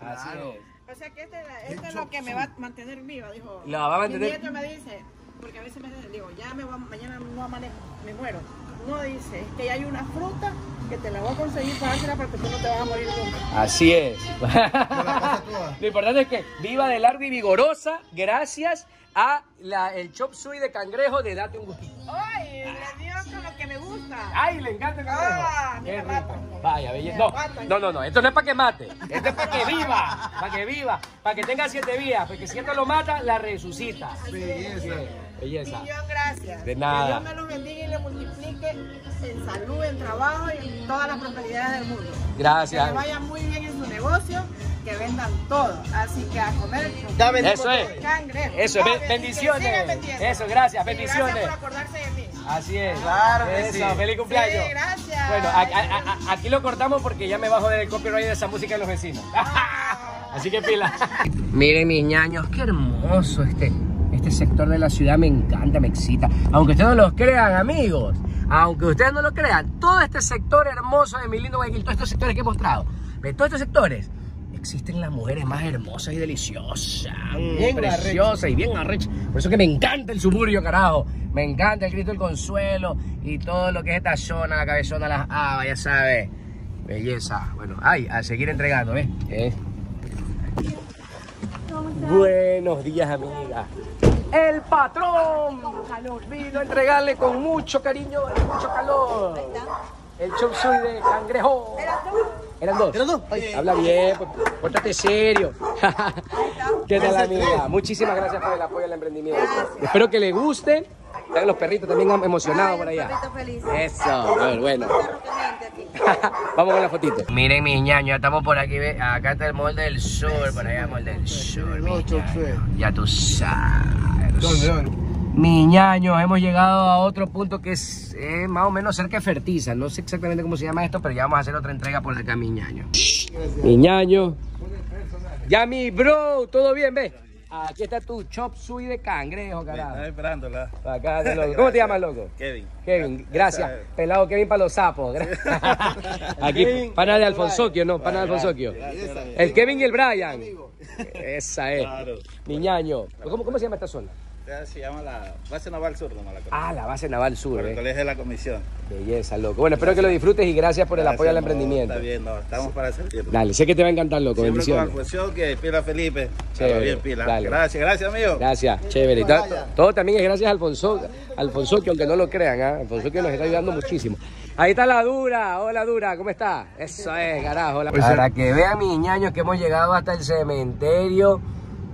[SPEAKER 1] Así es.
[SPEAKER 2] O sea que este, este es lo que me va a mantener viva, dijo.
[SPEAKER 1] La va a mantener-
[SPEAKER 2] Mi nieto me dice, porque a veces me digo, ya me voy, mañana no amanezco, me muero. No dice, es que hay una fruta que te la voy a conseguir para dársela porque tú no te vas a morir nunca.
[SPEAKER 1] Así es. Lo importante es que viva de largo y vigorosa gracias a la- el chop suey de cangrejo de Date un gustito.
[SPEAKER 2] ¡Ay! Le dio con lo que me gusta.
[SPEAKER 1] ¡Ay, le encanta el cangrejo!
[SPEAKER 2] Ah,
[SPEAKER 1] Qué rico.
[SPEAKER 2] mata.
[SPEAKER 1] Vaya, belleza. No, no, no, no, esto no es para que mate. Esto es para que viva, para que viva, para que tenga siete vidas, porque si esto lo mata, la resucita. Belleza. Belleza.
[SPEAKER 2] Millón gracias.
[SPEAKER 1] De nada.
[SPEAKER 2] Que Dios me los bendiga y le multiplique en salud, en trabajo y en todas las prosperidades del mundo.
[SPEAKER 1] Gracias.
[SPEAKER 2] Que le vaya muy bien en su negocio, que vendan todo. Así que a comer
[SPEAKER 1] Eso es.
[SPEAKER 2] cangrejo.
[SPEAKER 1] Eso es.
[SPEAKER 2] No,
[SPEAKER 1] bendiciones. Eso, gracias.
[SPEAKER 2] Y
[SPEAKER 1] Bendiciones.
[SPEAKER 2] Gracias por acordarse de mí.
[SPEAKER 1] Así es.
[SPEAKER 5] Claro que
[SPEAKER 1] Eso,
[SPEAKER 5] sí.
[SPEAKER 1] feliz cumpleaños.
[SPEAKER 2] Sí, gracias.
[SPEAKER 1] Bueno, a- a- a- aquí lo cortamos porque ya me va a joder el copyright de esa música de los vecinos. Así que pila. Miren mis ñaños, qué hermoso este, este sector de la ciudad. Me encanta, me excita. Aunque ustedes no lo crean, amigos. Aunque ustedes no lo crean, todo este sector hermoso de mi lindo Guayaquil, todos estos sectores que he mostrado, de todos estos sectores, existen las mujeres más hermosas y deliciosas, bien preciosas y bien arrechas. Por eso que me encanta el suburbio, carajo. Me encanta el Cristo del Consuelo y todo lo que es esta zona, la cabezona, las habas, ya sabes. Belleza. Bueno, ay, a seguir entregando, ¿ves? ¿Eh? Buenos días, amiga. El patrón vino a entregarle con mucho cariño y mucho calor. El chop suey de cangrejo. ¿Eran dos? ¿Eran dos? Habla bien, pues, pórtate serio. ¿Qué tal, amiga? Muchísimas gracias por el apoyo al emprendimiento. Espero que le guste. Están los perritos también emocionados por allá. Eso, bueno, bueno. Vamos con la fotito. Miren mis ñaños, ya estamos por aquí, ve. acá está el molde del sur, por allá el molde del sur. Ya tú sabes.
[SPEAKER 4] ¿Dónde, dónde?
[SPEAKER 1] Mis ñaños, hemos llegado a otro punto que es eh, más o menos cerca de Fertiza. No sé exactamente cómo se llama esto, pero ya vamos a hacer otra entrega por acá, mi ñaño. Mi ñaño. Ya mi bro, todo bien, ve. Aquí está tu chop suey de cangrejo, carajo.
[SPEAKER 10] Estaba esperándola.
[SPEAKER 1] Acá, de loco. ¿Cómo te llamas, loco?
[SPEAKER 10] Kevin.
[SPEAKER 1] Kevin, gracias. Pelado Kevin para los sapos. Aquí, pana de Alfonsoquio, ¿no? Pana de Alfonsoquio. El Kevin y el Brian. Esa es.
[SPEAKER 10] Claro.
[SPEAKER 1] Mi ñaño. ¿Cómo, ¿Cómo se llama esta zona?
[SPEAKER 10] Se llama la base naval sur, nomás la cosa.
[SPEAKER 1] Ah, la base naval sur,
[SPEAKER 10] Por el
[SPEAKER 1] ¿eh?
[SPEAKER 10] colegio de la comisión.
[SPEAKER 1] Belleza, loco. Bueno, espero que lo disfrutes y gracias por el apoyo al
[SPEAKER 10] no,
[SPEAKER 1] emprendimiento.
[SPEAKER 10] Está bien, no, estamos para servir.
[SPEAKER 1] Dale, sé que te va a encantar, loco.
[SPEAKER 10] Siempre con la
[SPEAKER 1] Bendiciones.
[SPEAKER 10] que pila Felipe.
[SPEAKER 1] Chévere,
[SPEAKER 10] bien, pila.
[SPEAKER 1] dale.
[SPEAKER 10] Gracias, gracias, amigo.
[SPEAKER 1] Gracias, chévere. Y todo, todo también es gracias a Alfonso, Alfonso, que aunque no lo crean, ¿ah? Alfonso que nos está ayudando muchísimo. Ahí está la dura, hola dura, ¿cómo está? Eso es, carajo. la- Para que vean mis ñaños que hemos llegado hasta el cementerio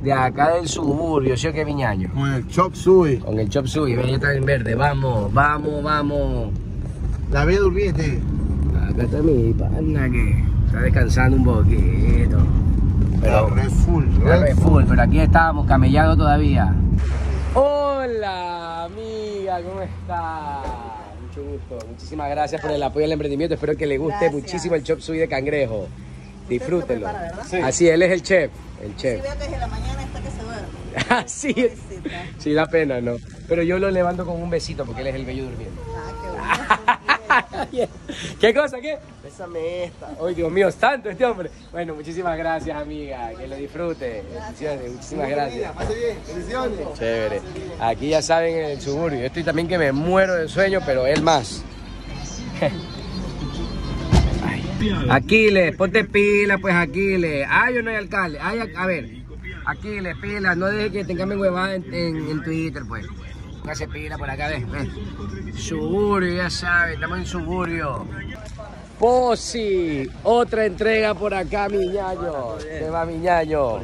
[SPEAKER 1] de acá del suburbio, ¿sí o qué, mi ñaño?
[SPEAKER 4] Con el chop suey.
[SPEAKER 1] Con el chop suey, ven, está en verde, vamos, vamos, vamos.
[SPEAKER 4] La bella durmiente.
[SPEAKER 1] Acá está mi pana que está descansando un poquito.
[SPEAKER 4] Pero re full.
[SPEAKER 1] Está
[SPEAKER 4] re
[SPEAKER 1] re full, pero aquí estamos camellando todavía. Hola, amiga, ¿cómo está? Mucho gusto. Muchísimas gracias por el apoyo al emprendimiento. Espero que le guste
[SPEAKER 2] Gracias.
[SPEAKER 1] muchísimo el chop suey de cangrejo. Disfrútenlo.
[SPEAKER 2] prepara, ¿verdad?
[SPEAKER 1] Así, él es el chef. El chef.
[SPEAKER 2] veo que desde la mañana hasta que se duerme.
[SPEAKER 1] Así es. Sí, da pena, ¿no? Pero yo lo levanto con un besito porque él es el bello durmiendo.
[SPEAKER 2] Ah, qué bueno.
[SPEAKER 1] ¿Qué cosa? ¿Qué?
[SPEAKER 5] Bésame esta.
[SPEAKER 1] Ay, Dios mío, es tanto este hombre. Bueno, muchísimas gracias, amiga. Que lo disfrute. Bendiciones, Muchísimas gracias.
[SPEAKER 4] Pase bien. Bendiciones.
[SPEAKER 1] Chévere. Aquí ya saben en el suburbio. Yo estoy también que me muero de sueño, pero él más. Aquiles, ponte pila, pues Aquiles. Ay, yo no hay alcalde. Ay, a, a ver. Aquiles, pila. No deje que te cambien huevada en, en, en Twitter, pues. Póngase pila por acá, ves. Suburbio, ya saben. Estamos en suburbio. Posi, otra entrega por acá, Miñaño. ¿Qué va, Miñaño?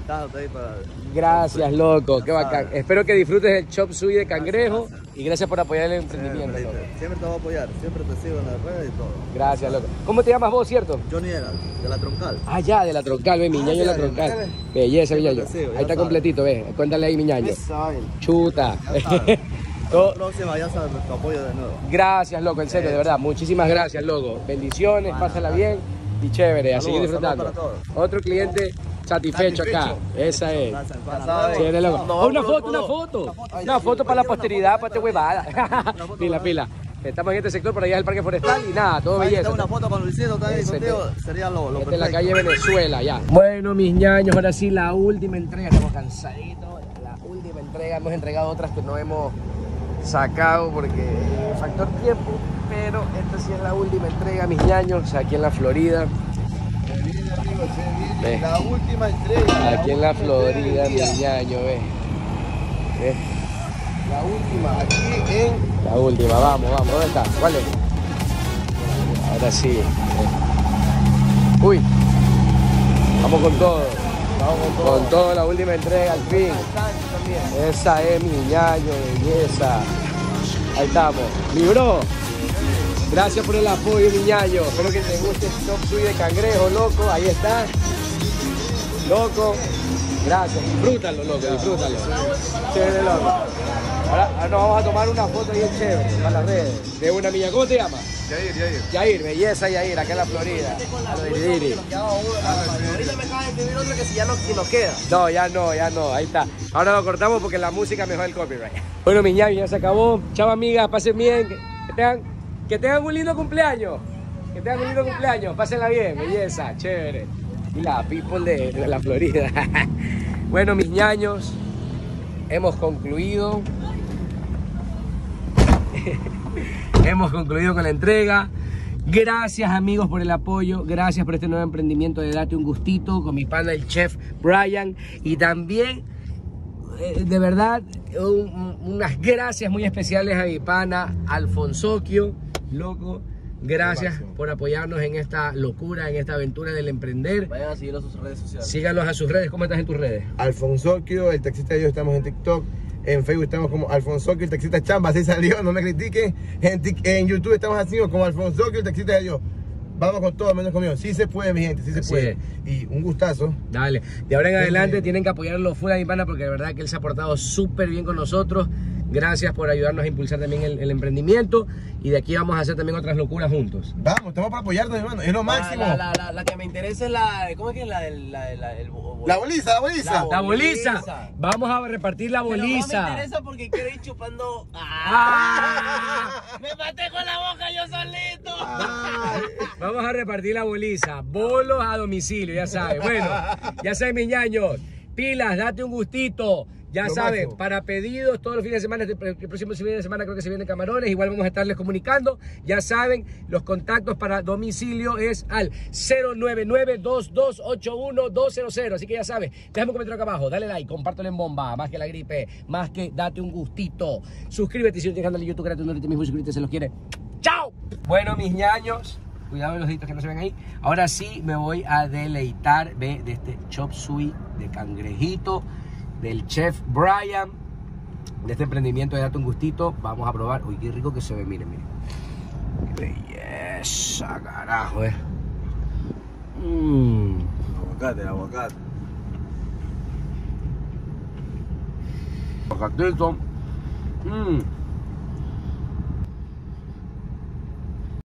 [SPEAKER 1] Gracias, loco, qué bacán. Espero que disfrutes el chop suey de cangrejo y gracias por apoyar el emprendimiento. loco.
[SPEAKER 5] Siempre te voy a apoyar, siempre te sigo en las redes y todo.
[SPEAKER 1] Gracias, loco. ¿Cómo te llamas vos, cierto?
[SPEAKER 5] Johnny Eral, de la troncal.
[SPEAKER 1] Ah, ya, de la troncal, ve, Miñaño de la troncal. Belleza,
[SPEAKER 5] ya
[SPEAKER 1] Ahí está
[SPEAKER 5] sabes.
[SPEAKER 1] completito, ve. Cuéntale ahí, Miñaño. Chuta. Todo-
[SPEAKER 5] Próxima ya sabes nuestro apoyo de nuevo.
[SPEAKER 1] Gracias, loco, en serio, de verdad. Muchísimas gracias, loco. Bendiciones, pásala bien y chévere, a seguir disfrutando. Otro cliente satisfecho acá. Esa es. Oh, una foto, una foto. Una foto para la posteridad, para este huevada. Pila, pila. Estamos en este sector, por allá es el Parque Forestal y nada, todo
[SPEAKER 5] Ahí
[SPEAKER 1] belleza.
[SPEAKER 5] está una foto con Luisito también contigo. Sería lo, lo
[SPEAKER 1] Esta es la
[SPEAKER 5] perfecto.
[SPEAKER 1] calle Venezuela, ya. Bueno, mis ñaños, ahora sí, la última entrega. Estamos cansaditos. La última entrega. Hemos entregado otras que no hemos sacado porque factor tiempo. Pero esta sí es la última entrega, mis ñaños, aquí en la Florida. Ve.
[SPEAKER 4] La última entrega.
[SPEAKER 1] Aquí en la Florida, mis ñaños, ve. Ve.
[SPEAKER 4] La última. Aquí en.
[SPEAKER 1] La última, vamos, vamos. ¿Dónde está? ¿Cuál es? Ahora sí. ve. Uy. Vamos con todo.
[SPEAKER 4] Vamos con todo.
[SPEAKER 1] Con todo, la última entrega al fin. Esa es mi ñaño, belleza. Ahí estamos. Mi bro, gracias por el apoyo, mi ñaño. Espero que te guste el chop suey de cangrejo, loco. Ahí está. Loco. Gracias. Disfrútalo, loco, disfrútalo. Chévere, loco. Ahora, ahora nos vamos a tomar una foto ahí en chévere, para las redes. De una niña. ¿Cómo te llamas?
[SPEAKER 4] Yair, Yair.
[SPEAKER 1] Yair, belleza Yair, acá en la Florida.
[SPEAKER 5] Ahorita me acaba de escribir otro que si ya no, nos queda.
[SPEAKER 1] No, ya no, ya no, ahí está. Ahora lo cortamos porque la música mejor el copyright. Bueno, mi ñaño, ya se acabó. Chao, amigas, pasen bien. Que tengan, que tengan un lindo cumpleaños. Que tengan un lindo cumpleaños. Pásenla bien, belleza, chévere. Y la people de, de la Florida. bueno, mis ñaños, hemos concluido. hemos concluido con la entrega. Gracias amigos por el apoyo, gracias por este nuevo emprendimiento de Date un Gustito con mi pana el chef Brian y también eh, de verdad un- un- unas gracias muy especiales a mi pana Alfonsoquio, loco, gracias por apoyarnos en esta locura, en esta aventura del emprender.
[SPEAKER 5] Vayan a seguirlo a sus redes sociales.
[SPEAKER 1] Síganos a sus redes, ¿cómo estás en tus redes?
[SPEAKER 4] Alfonsoquio, el taxista de Dios, estamos en TikTok. En Facebook estamos como Alfonsoquio, el taxista chamba, así salió, no me critiquen. En, Tik- en YouTube estamos así como Alfonsoquio, el taxista de Dios. Vamos con todo, menos conmigo. Sí se puede, mi gente, sí se
[SPEAKER 1] Así
[SPEAKER 4] puede. Y un gustazo.
[SPEAKER 1] Dale, de ahora en adelante tienen que apoyarlo full a mi pana porque de verdad que él se ha portado súper bien con nosotros. Gracias por ayudarnos a impulsar también el, el emprendimiento y de aquí vamos a hacer también otras locuras juntos.
[SPEAKER 4] Vamos, estamos para apoyarnos, hermano. Es lo máximo.
[SPEAKER 5] La, la, la, la que me interesa es la. ¿Cómo es que es la del. La, del- la, del bo- bo-
[SPEAKER 4] La boliza, la boliza.
[SPEAKER 5] La
[SPEAKER 1] La boliza,
[SPEAKER 5] boliza.
[SPEAKER 1] vamos a repartir la
[SPEAKER 5] Pero no me
[SPEAKER 1] boliza.
[SPEAKER 5] interesa porque quiero ir chupando.
[SPEAKER 1] Ah.
[SPEAKER 5] ¡Me maté con la boca yo solito!
[SPEAKER 1] Vamos a repartir la boliza, bolos a domicilio, ya sabes. Bueno, ya saben, mis ñaños, pilas, date un gustito. Ya saben,
[SPEAKER 4] máximo.
[SPEAKER 1] para pedidos todos los fines de semana, el próximo fin de semana creo que se vienen camarones, igual vamos a estarles comunicando. Ya saben, los contactos para domicilio es al 099-2281-200. Así que ya sabes, déjame un comentario acá abajo, dale like, compártelo en bomba, más que la gripe, más que date un gustito. Suscríbete si no tienes canal de YouTube, créate un ahorita mismo y suscríbete si los quiere. ¡Chao! Bueno, mis ñaños, cuidado con los deditos que no se ven ahí. Ahora sí me voy a deleitar ve, de este chop suey de cangrejito del chef Brian, de este emprendimiento de Date un Gustito. Vamos a probar. Uy, qué rico que se ve, miren, miren. Qué belleza, carajo, eh. Mmm.
[SPEAKER 10] Aguacate, aguacate.
[SPEAKER 1] Aguacatito. Mmm.